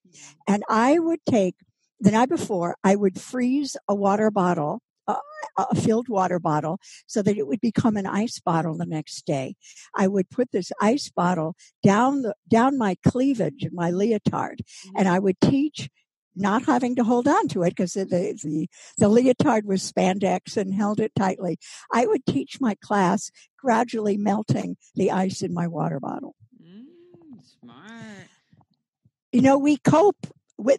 And I would take, the night before, I would freeze a water bottle a filled water bottle so that it would become an ice bottle the next day. I would put this ice bottle down the, down my cleavage in my leotard and I would teach not having to hold on to it because the, the, the leotard was spandex and held it tightly. I would teach my class gradually melting the ice in my water bottle. Mm, smart. You know, we cope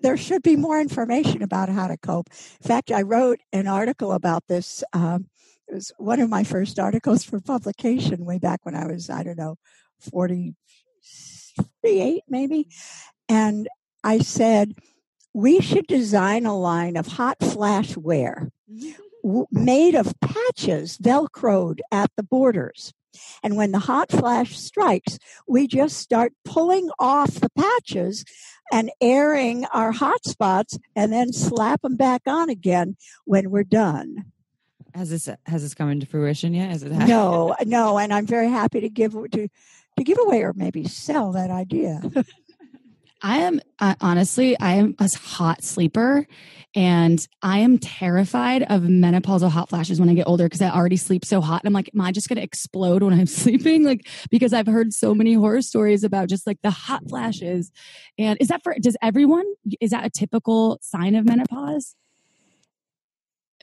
there should be more information about how to cope. In fact, I wrote an article about this. Um, it was one of my first articles for publication way back when I was, I don't know, 48 maybe. And I said, we should design a line of hot flash wear made of patches velcroed at the borders. And when the hot flash strikes, we just start pulling off the patches and airing our hot spots and then slap them back on again when we're done. Has this has this come into fruition yet? Has it happened? No, no, and I'm very happy to give to to give away or maybe sell that idea. I am uh, honestly, I am a hot sleeper and I am terrified of menopausal hot flashes when I get older because I already sleep so hot. And I'm like, am I just going to explode when I'm sleeping? Like, because I've heard so many horror stories about just like the hot flashes. And is that for, does everyone, is that a typical sign of menopause?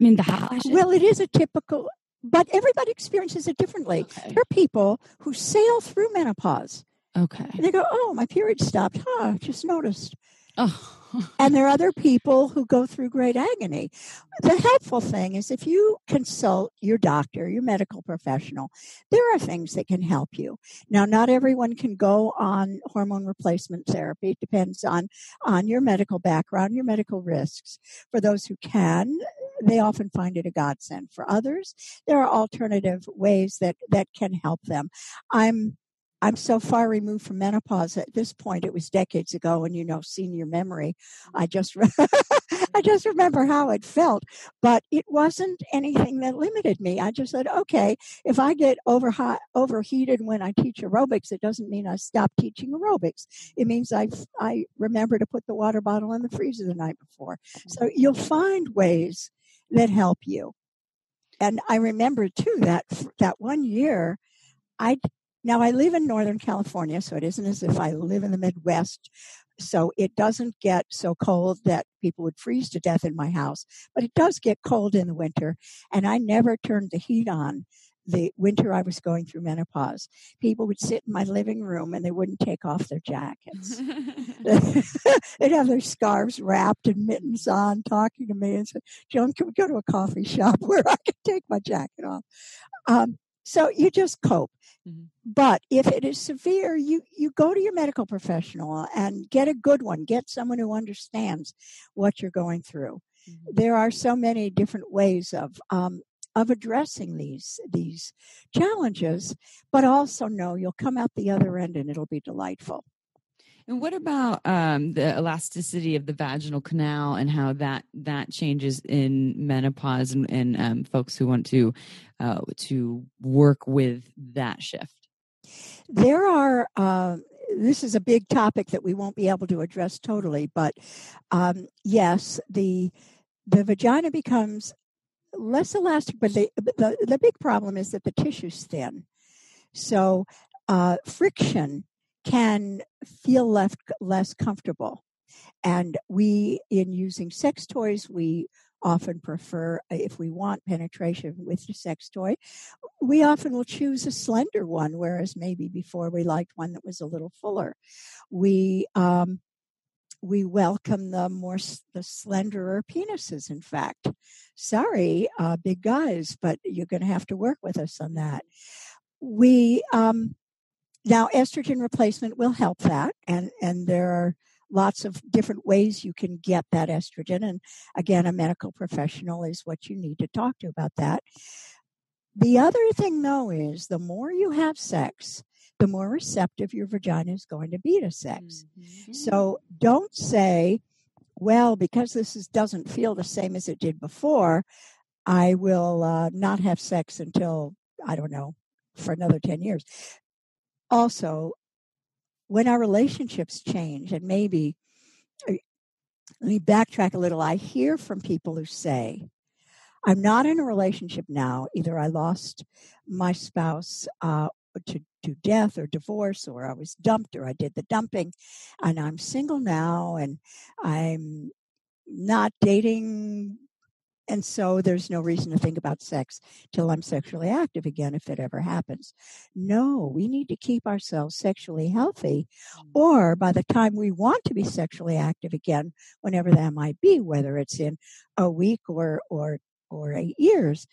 I mean, the hot flashes? Well, it is a typical, but everybody experiences it differently. Okay. There are people who sail through menopause. Okay. They go, oh, my period stopped. Huh, just noticed. Oh. and there are other people who go through great agony. The helpful thing is if you consult your doctor, your medical professional, there are things that can help you. Now, not everyone can go on hormone replacement therapy. It depends on, on your medical background, your medical risks. For those who can, they often find it a godsend. For others, there are alternative ways that, that can help them. I'm I'm so far removed from menopause at this point. It was decades ago, and you know, senior memory. Mm-hmm. I just, I just remember how it felt, but it wasn't anything that limited me. I just said, okay, if I get over hot, overheated when I teach aerobics, it doesn't mean I stop teaching aerobics. It means I, I remember to put the water bottle in the freezer the night before. Mm-hmm. So you'll find ways that help you. And I remember too that that one year, I now, I live in Northern California, so it isn't as if I live in the Midwest. So it doesn't get so cold that people would freeze to death in my house, but it does get cold in the winter. And I never turned the heat on the winter I was going through menopause. People would sit in my living room and they wouldn't take off their jackets. They'd have their scarves wrapped and mittens on, talking to me and said, Joan, can we go to a coffee shop where I can take my jacket off? Um, so you just cope. Mm-hmm. But if it is severe, you, you go to your medical professional and get a good one. Get someone who understands what you're going through. Mm-hmm. There are so many different ways of um, of addressing these these challenges, but also know you'll come out the other end and it'll be delightful. And what about um, the elasticity of the vaginal canal and how that that changes in menopause and, and um, folks who want to uh, to work with that shift? There are. Uh, this is a big topic that we won't be able to address totally, but um, yes, the the vagina becomes less elastic, but the, the the big problem is that the tissue's thin. So uh, friction can feel left less comfortable. And we, in using sex toys, we often prefer, uh, if we want penetration with the sex toy, we often will choose a slender one, whereas maybe before we liked one that was a little fuller. We, um, we welcome the more the slenderer penises. In fact, sorry, uh, big guys, but you're going to have to work with us on that. We um, now estrogen replacement will help that and and there are lots of different ways you can get that estrogen and again a medical professional is what you need to talk to about that. The other thing though is the more you have sex the more receptive your vagina is going to be to sex. Mm-hmm. so don't say well because this is, doesn't feel the same as it did before i will uh, not have sex until i don't know for another 10 years also when our relationships change and maybe uh, let me backtrack a little i hear from people who say i'm not in a relationship now either i lost my spouse uh, to, to death or divorce or i was dumped or i did the dumping and i'm single now and i'm not dating and so there's no reason to think about sex till I'm sexually active again if it ever happens. No, we need to keep ourselves sexually healthy, mm. or by the time we want to be sexually active again, whenever that might be, whether it's in a week or or or eight years,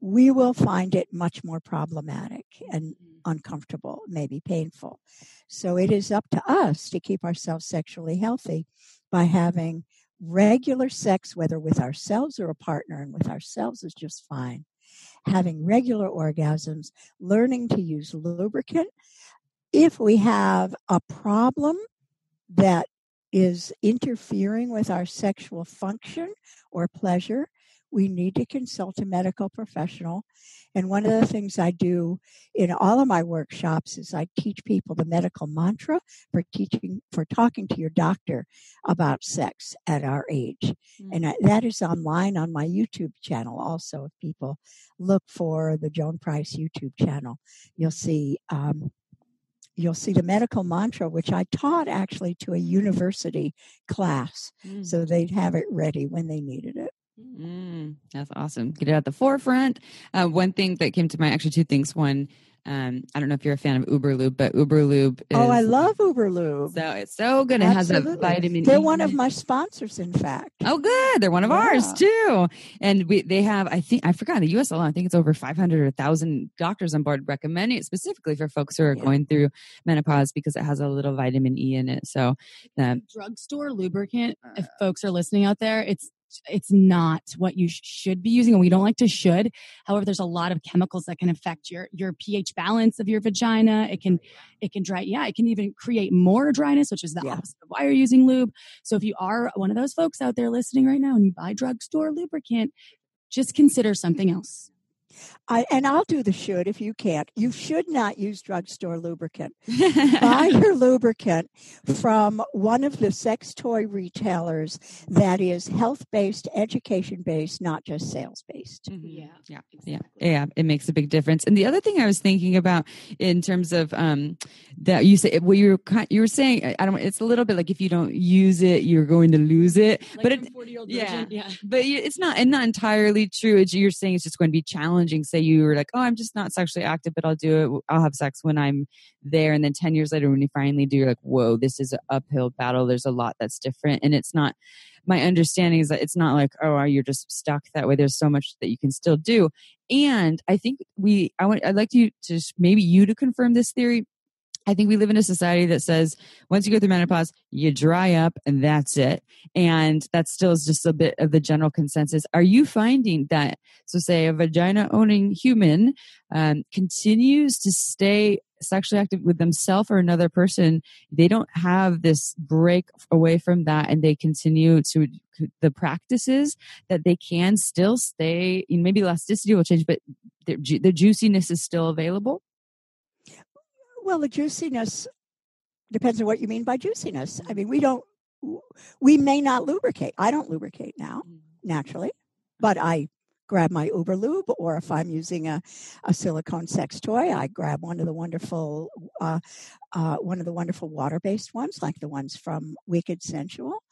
we will find it much more problematic and mm. uncomfortable, maybe painful. So it is up to us to keep ourselves sexually healthy by having regular sex, whether with ourselves or a partner, and with ourselves is just fine. Having regular orgasms, learning to use lubricant. If we have a problem that is interfering with our sexual function or pleasure, we need to consult a medical professional. And one of the things I do in all of my workshops is I teach people the medical mantra for teaching, for talking to your doctor about sex at our age. And I, that is online on my YouTube channel also. If people look for the Joan Price YouTube channel, you'll see, um, you'll see the medical mantra, which I taught actually to a university class. Mm. So they'd have it ready when they needed it. Mm, that's awesome. Get it at the forefront. Uh, one thing that came to mind, actually, two things. One, um, I don't know if you're a fan of Uber Uberlube, but Uberlube. Is, Oh, I love Uber Uberlube. So it's so good. It has a vitamin. They're E one of my sponsors, in fact. Oh, good. They're one of ours too. And we they have, I think, I forgot the U.S. alone. I think it's over 500 or 1,000 doctors on board recommending it specifically for folks who are Yeah. going through menopause because it has a little vitamin E in it. So, um, drugstore lubricant if folks are listening out there it's it's not what you should be using and we don't like to should. However there's a lot of chemicals that can affect your your ph balance of your vagina. It can it can dry yeah it can even create more dryness which is the Yeah. opposite of why you're using lube. So if you are one of those folks out there listening right now and you buy drugstore lubricant just consider something else I, and I'll do the should if you can't. You should not use drugstore lubricant. Buy your lubricant from one of the sex toy retailers that is health based, education based, not just sales based. Yeah. Yeah. Yeah. Yeah. It makes a big difference. And the other thing I was thinking about in terms of um that you say well you were ki- you were saying I don't it's a little bit like if you don't use it you're going to lose it. but it, 40 year old yeah. yeah but it's not and not entirely true. It's, you're saying it's just going to be challenging. Say you were like, oh, I'm just not sexually active, but I'll do it. I'll have sex when I'm there. And then 10 years later, when you finally do, you're like, whoa, this is an uphill battle. There's a lot that's different. And it's not, my understanding is that it's not like, oh, you're just stuck that way. There's so much that you can still do. And I think we, I want, I'd like you to maybe you to confirm this theory. I think we live in a society that says once you go through menopause, you dry up and that's it. And that still is just a bit of the general consensus. Are you finding that, so say a vagina owning human um, continues to stay sexually active with themselves or another person? They don't have this break away from that and they continue to the practices that they can still stay, maybe elasticity will change, but the juiciness is still available? Well, the juiciness depends on what you mean by juiciness. I mean, we don't, we may not lubricate. I don't lubricate now, naturally, but I grab my Uber Lube, or if I'm using a, a silicone sex toy, I grab one of the wonderful, uh, uh, one of the wonderful water-based ones, like the ones from Wicked Sensual,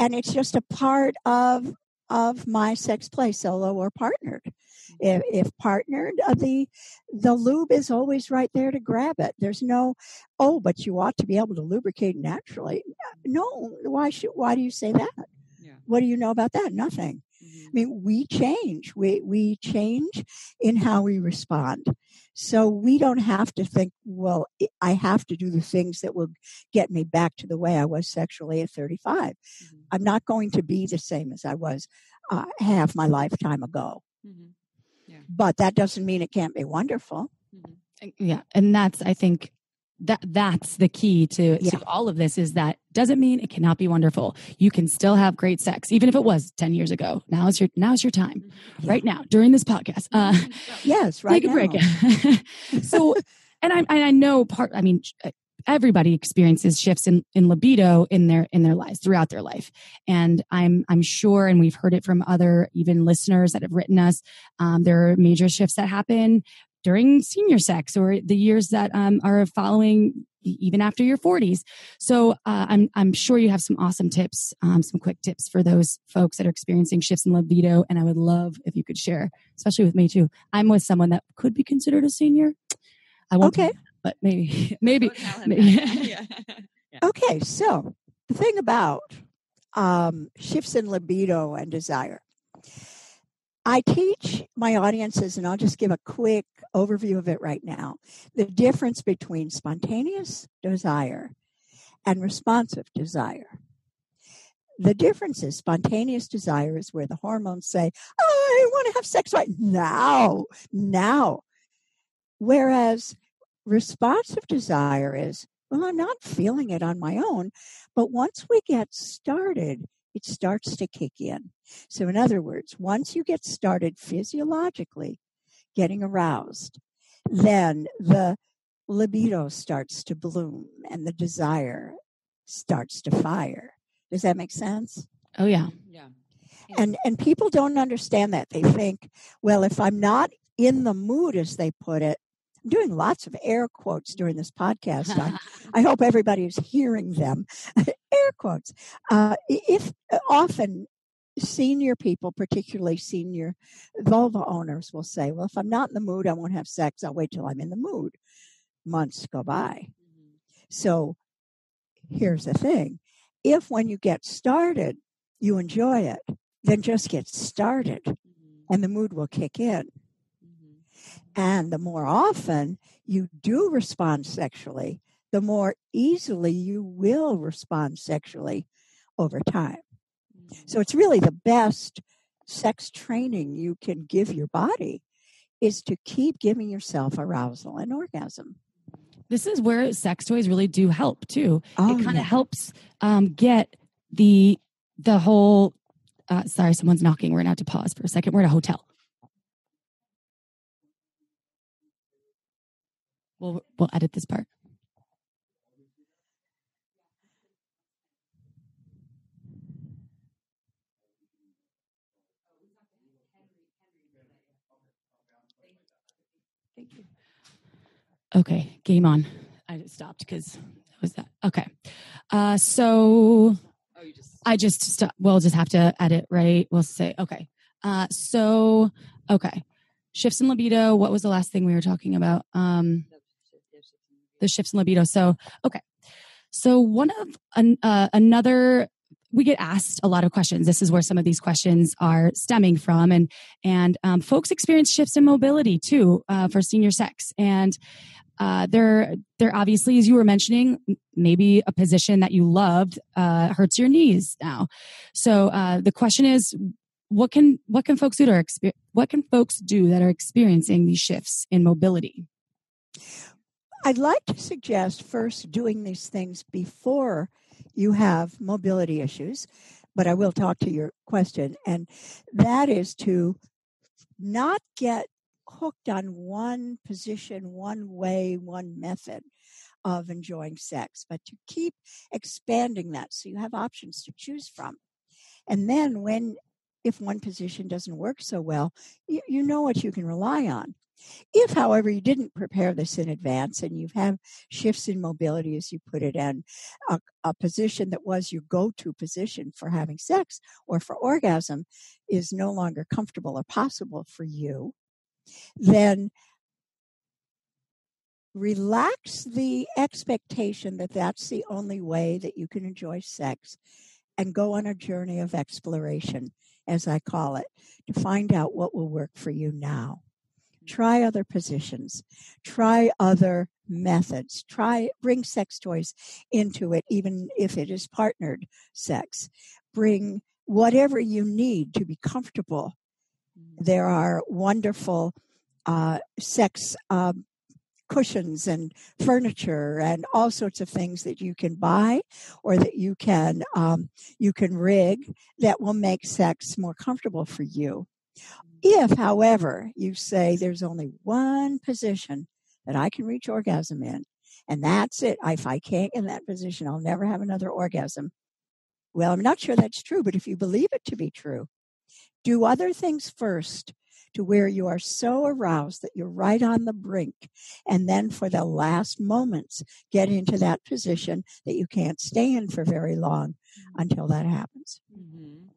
and it's just a part of of my sex play, solo or partnered. If, if partnered, uh, the the lube is always right there to grab it. There's no, oh, but you ought to be able to lubricate naturally. No, why should? Why do you say that? Yeah. What do you know about that? Nothing. Mhm. I mean, we change. We we change in how we respond. So we don't have to think, well, I have to do the things that will get me back to the way I was sexually at 35. Mm-hmm. I'm not going to be the same as I was uh, half my lifetime ago. Mm-hmm. Yeah. But that doesn't mean it can't be wonderful. Mm-hmm. Yeah, and that's I think that that's the key to, yeah. to all of this is that doesn't mean it cannot be wonderful. You can still have great sex, even if it was 10 years ago. Now is your now is your time. Yeah. Right now, during this podcast. Uh, yes, right. Take a break. so and I and I know part I mean everybody experiences shifts in, in libido in their in their lives throughout their life and i'm i'm sure and we've heard it from other even listeners that have written us um, there are major shifts that happen during senior sex or the years that um, are following even after your 40s. So uh, I'm I'm sure you have some awesome tips, um, some quick tips for those folks that are experiencing shifts in libido. And I would love if you could share, especially with me too. I'm with someone that could be considered a senior. I won't, okay, but maybe maybe. maybe. yeah. Okay, so the thing about um, shifts in libido and desire. I teach my audiences, and I'll just give a quick overview of it right now. The difference between spontaneous desire and responsive desire. The difference is spontaneous desire is where the hormones say, I want to have sex right now, now. Whereas responsive desire is, well, I'm not feeling it on my own. But once we get started, it starts to kick in. So, in other words, once you get started physiologically getting aroused, then the libido starts to bloom and the desire starts to fire. Does that make sense? Oh, yeah. Yeah. And and people don't understand that. They think, well, if I'm not in the mood as they put it, I'm doing lots of air quotes during this podcast. I, I hope everybody is hearing them. air quotes. Uh, if uh, often senior people, particularly senior vulva owners, will say, Well, if I'm not in the mood, I won't have sex. I'll wait till I'm in the mood. Months go by. Mm-hmm. So here's the thing if when you get started, you enjoy it, then just get started mm-hmm. and the mood will kick in. And the more often you do respond sexually, the more easily you will respond sexually over time. So it's really the best sex training you can give your body is to keep giving yourself arousal and orgasm. This is where sex toys really do help too. Oh, it kind of yeah. helps um, get the the whole. Uh, sorry, someone's knocking. We're gonna have to pause for a second. We're at a hotel. We'll we'll edit this part. Thank you. Okay, game on. I just stopped because was that okay? Uh, so oh, just I just st- we'll just have to edit, right? We'll say okay. Uh, so okay, shifts in libido. What was the last thing we were talking about? Um, the shifts in libido. So, okay. So one of an, uh, another we get asked a lot of questions. This is where some of these questions are stemming from, and and um, folks experience shifts in mobility too uh, for senior sex, and uh, there there obviously, as you were mentioning, maybe a position that you loved uh, hurts your knees now. So uh, the question is, what can what can folks do to exper- what can folks do that are experiencing these shifts in mobility? I'd like to suggest first doing these things before you have mobility issues, but I will talk to your question, and that is to not get hooked on one position, one way, one method of enjoying sex, but to keep expanding that so you have options to choose from. And then when if one position doesn't work so well, you, you know what you can rely on. If, however, you didn't prepare this in advance and you have shifts in mobility, as you put it, and a, a position that was your go to position for having sex or for orgasm is no longer comfortable or possible for you, then relax the expectation that that's the only way that you can enjoy sex and go on a journey of exploration, as I call it, to find out what will work for you now. Try other positions, try other methods, try, bring sex toys into it, even if it is partnered sex. Bring whatever you need to be comfortable. There are wonderful uh, sex um, cushions and furniture and all sorts of things that you can buy or that you can um, you can rig that will make sex more comfortable for you. If, however, you say there's only one position that I can reach orgasm in, and that's it. If I can't get in that position, I'll never have another orgasm. Well, I'm not sure that's true, but if you believe it to be true, do other things first to where you are so aroused that you're right on the brink. And then for the last moments, get into that position that you can't stay in for very long until that happens. Mm-hmm.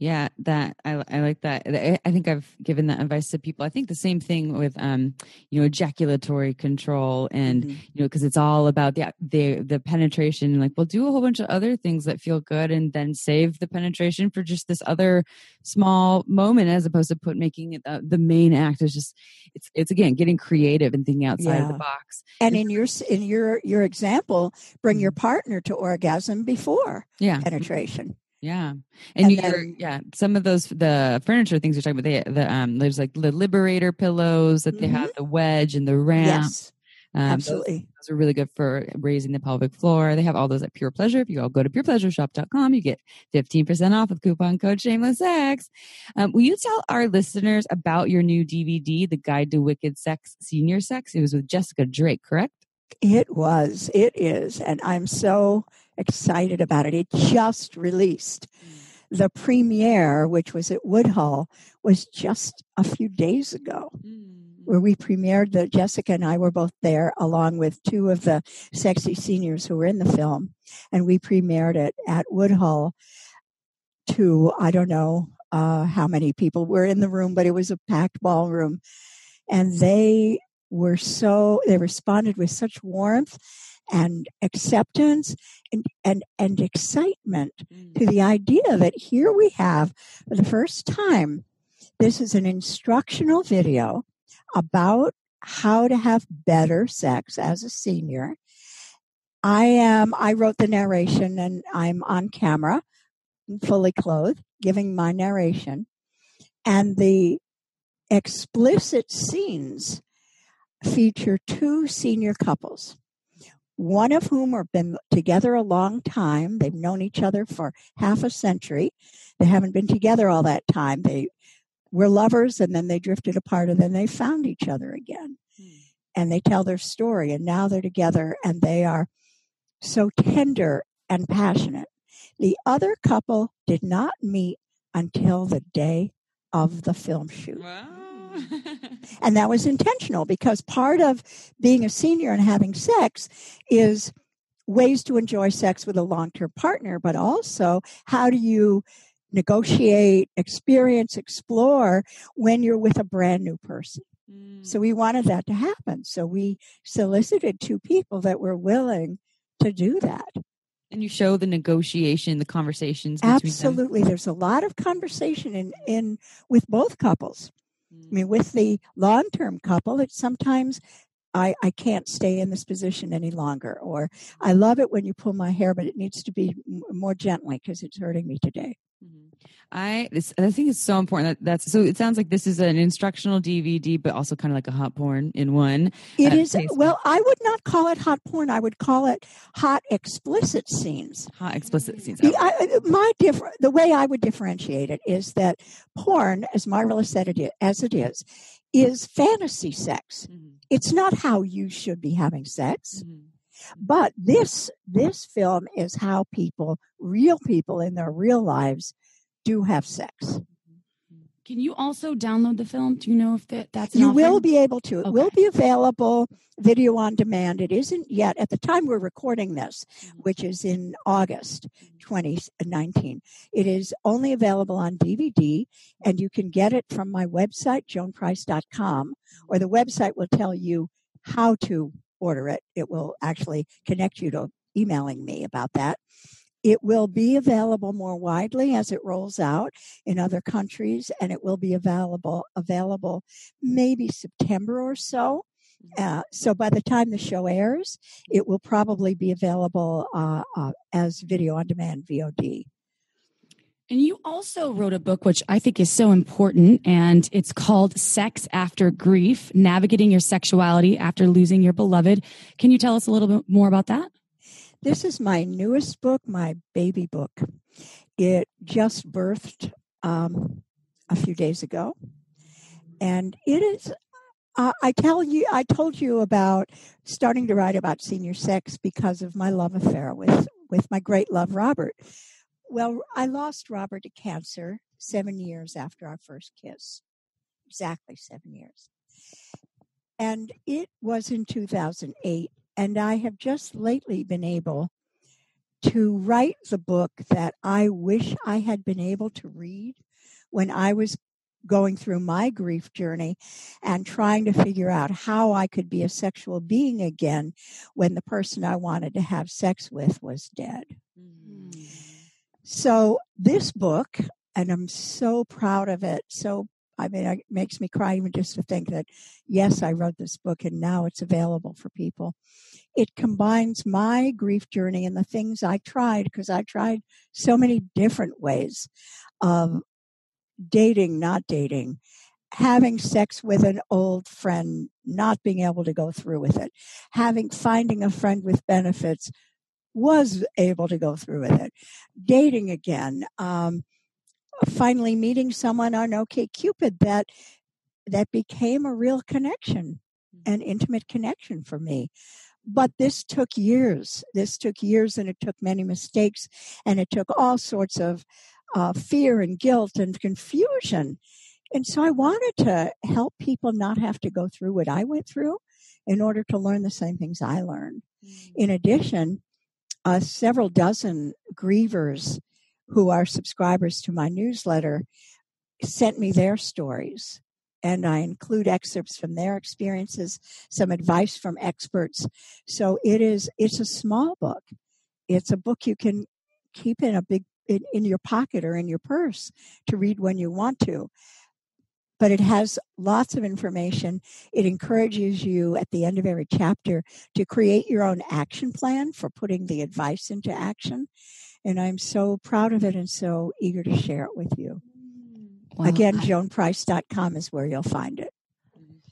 Yeah, that I, I like that. I think I've given that advice to people. I think the same thing with, um, you know, ejaculatory control, and mm-hmm. you know, because it's all about the the the penetration. Like, we'll do a whole bunch of other things that feel good, and then save the penetration for just this other small moment, as opposed to put making it the, the main act. Is just it's it's again getting creative and thinking outside yeah. of the box. And in your in your your example, bring your mm-hmm. partner to orgasm before yeah penetration. Yeah, and, and you then, yeah, some of those the furniture things you're talking about. They the um there's like the liberator pillows that mm-hmm. they have, the wedge and the ramp. Yes, um, absolutely. Those, those, are really good for raising the pelvic floor. They have all those at Pure Pleasure. If you all go to purepleasureshop.com, you get 15% off with coupon code Shameless Sex. Um, will you tell our listeners about your new DVD, The Guide to Wicked Sex, Senior Sex? It was with Jessica Drake, correct? It was. It is, and I'm so excited about it. It just released. The premiere, which was at Woodhull, was just a few days ago. Where we premiered the Jessica and I were both there along with two of the sexy seniors who were in the film. And we premiered it at Woodhull to, I don't know uh, how many people were in the room, but it was a packed ballroom. And they were so, they responded with such warmth and acceptance and, and, and excitement mm. to the idea that here we have for the first time, this is an instructional video about how to have better sex as a senior. I am, I wrote the narration and I'm on camera, fully clothed, giving my narration. And the explicit scenes feature two senior couples one of whom have been together a long time. They've known each other for half a century. They haven't been together all that time. They were lovers and then they drifted apart and then they found each other again. Hmm. And they tell their story and now they're together and they are so tender and passionate. The other couple did not meet until the day of the film shoot. Wow. And that was intentional because part of being a senior and having sex is ways to enjoy sex with a long term partner, but also how do you negotiate, experience, explore when you're with a brand new person. So mm. we wanted that to happen. So we solicited two people that were willing to do that. And you show the negotiation, the conversations. Absolutely, there's a lot of conversation in in with both couples. Mm. I mean, with the long term couple, it's sometimes I, I can't stay in this position any longer, or I love it when you pull my hair, but it needs to be more gently because it's hurting me today. Mm-hmm. I this I think it's so important that that's so. It sounds like this is an instructional DVD, but also kind of like a hot porn in one. It uh, is well. I would not call it hot porn. I would call it hot explicit scenes. Hot explicit scenes. The, I, my differ, the way I would differentiate it is that porn, as Marla said it is, as it is, is fantasy sex. Mm-hmm. It's not how you should be having sex. Mm-hmm. But this this film is how people, real people in their real lives, do have sex. Can you also download the film? Do you know if that, that's you will be able to. It okay. will be available video on demand. It isn't yet at the time we're recording this, mm-hmm. which is in August 2019. It is only available on DVD, and you can get it from my website joanprice.com, or the website will tell you how to order it. It will actually connect you to emailing me about that. it will be available more widely as it rolls out in other countries, and it will be available available maybe September or so. Uh, so by the time the show airs, it will probably be available uh, uh, as video on demand VOD. And you also wrote a book, which I think is so important, and it's called Sex After Grief Navigating Your Sexuality After Losing Your Beloved. Can you tell us a little bit more about that? This is my newest book, my baby book. It just birthed um, a few days ago. And it is uh, I tell you, I told you about starting to write about senior sex because of my love affair with with my great love, Robert. Well, I lost Robert to cancer seven years after our first kiss. Exactly seven years. And it was in 2008. And I have just lately been able to write the book that I wish I had been able to read when I was going through my grief journey and trying to figure out how I could be a sexual being again when the person I wanted to have sex with was dead. Mm-hmm. So this book, and I'm so proud of it. So I mean, it makes me cry even just to think that, yes, I wrote this book and now it's available for people. It combines my grief journey and the things I tried because I tried so many different ways of dating, not dating, having sex with an old friend, not being able to go through with it, having finding a friend with benefits, was able to go through with it. Dating again, um, finally meeting someone on OkCupid that that became a real connection, mm-hmm. an intimate connection for me. But this took years. This took years, and it took many mistakes, and it took all sorts of uh, fear and guilt and confusion. And so I wanted to help people not have to go through what I went through in order to learn the same things I learned. Mm-hmm. In addition, uh, several dozen grievers who are subscribers to my newsletter sent me their stories. And I include excerpts from their experiences, some advice from experts. So it is, it's a small book. It's a book you can keep in a big, in, in your pocket or in your purse to read when you want to but it has lots of information. It encourages you at the end of every chapter to create your own action plan for putting the advice into action. And I'm so proud of it and so eager to share it with you. Well, Again, joanprice.com is where you'll find it.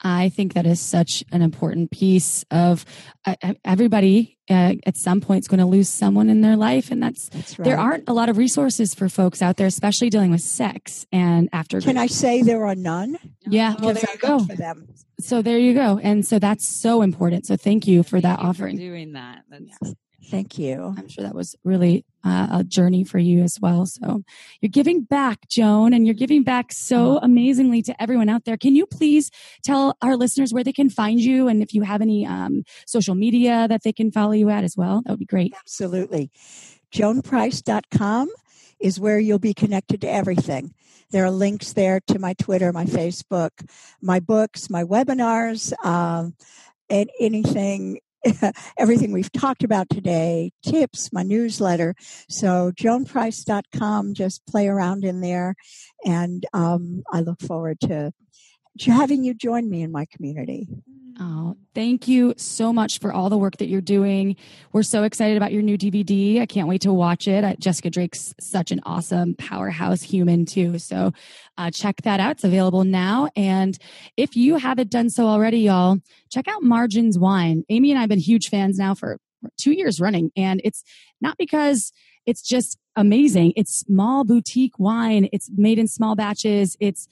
I think that is such an important piece of uh, everybody uh, at some point is going to lose someone in their life. And that's, that's right. there aren't a lot of resources for folks out there, especially dealing with sex and after. Can I say there are none? Yeah. Well, there you go. For them. So there you go. And so that's so important. So thank you for thank that you offering. For doing that. That's yeah. Thank you. I'm sure that was really uh, a journey for you as well. So you're giving back, Joan, and you're giving back so amazingly to everyone out there. Can you please tell our listeners where they can find you and if you have any um, social media that they can follow you at as well? That would be great. Absolutely. JoanPrice.com is where you'll be connected to everything. There are links there to my Twitter, my Facebook, my books, my webinars, um, and anything everything we've talked about today, tips, my newsletter. So joanprice.com, just play around in there. And um, I look forward to having you join me in my community. Oh, thank you so much for all the work that you're doing. We're so excited about your new DVD. I can't wait to watch it. Jessica Drake's such an awesome powerhouse human too. So uh, check that out. It's available now. And if you haven't done so already, y'all, check out Margins Wine. Amy and I have been huge fans now for two years running. And it's not because it's just amazing. It's small boutique wine. It's made in small batches. It's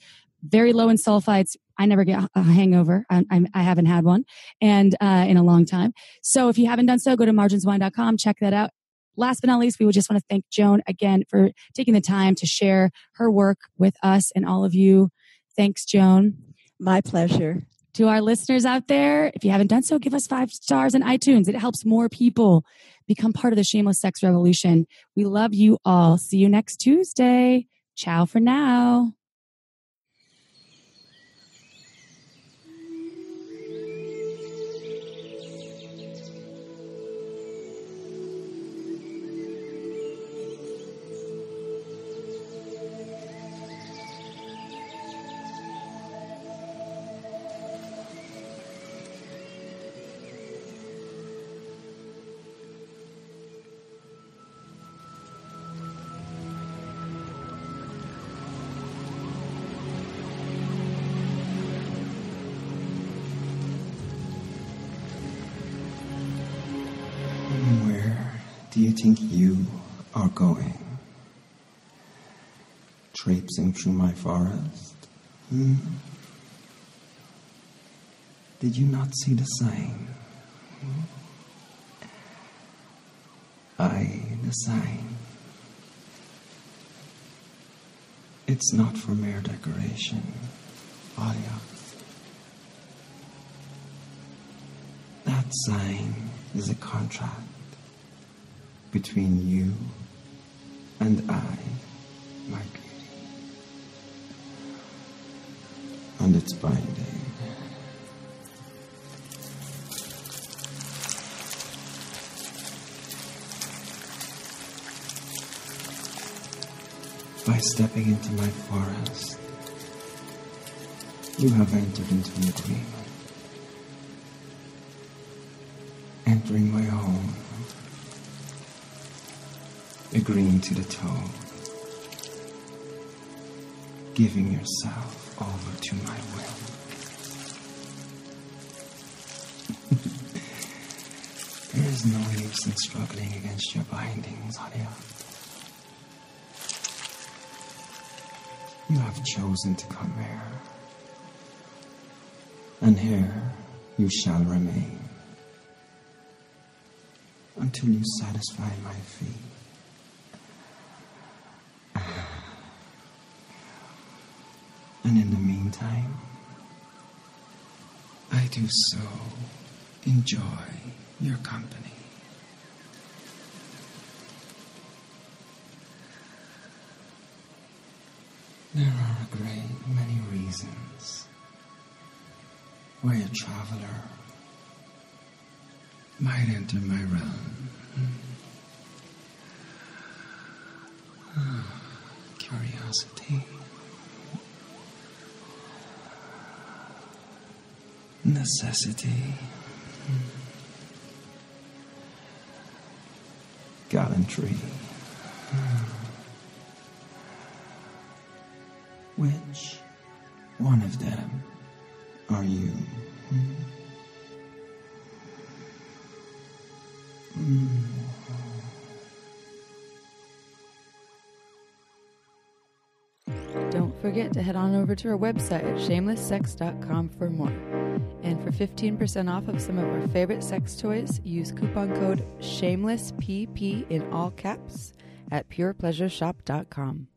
very low in sulfites. I never get a hangover. I, I haven't had one and uh, in a long time. So if you haven't done so, go to marginswine.com, check that out. Last but not least, we would just want to thank Joan again for taking the time to share her work with us and all of you. Thanks, Joan. My pleasure. To our listeners out there, if you haven't done so, give us five stars on iTunes. It helps more people become part of the shameless sex revolution. We love you all. See you next Tuesday. Ciao for now. Think you are going? Traipsing through my forest? Hmm? Did you not see the sign? I, the sign. It's not for mere decoration, Alia. That sign is a contract between you and I, my beauty. And it's binding. By stepping into my forest, you have entered into an agreement. Entering my home, agreeing to the toe, giving yourself over to my will. there is no use in struggling against your bindings, Alia. You have chosen to come here. And here you shall remain until you satisfy my fee. And meantime, I do so enjoy your company. There are a great many reasons why a traveler might enter my realm. Curiosity. Necessity. Gallantry. Which forget to head on over to our website at shamelesssex.com for more. And for 15% off of some of our favorite sex toys, use coupon code SHAMELESSPP in all caps at purepleasureshop.com.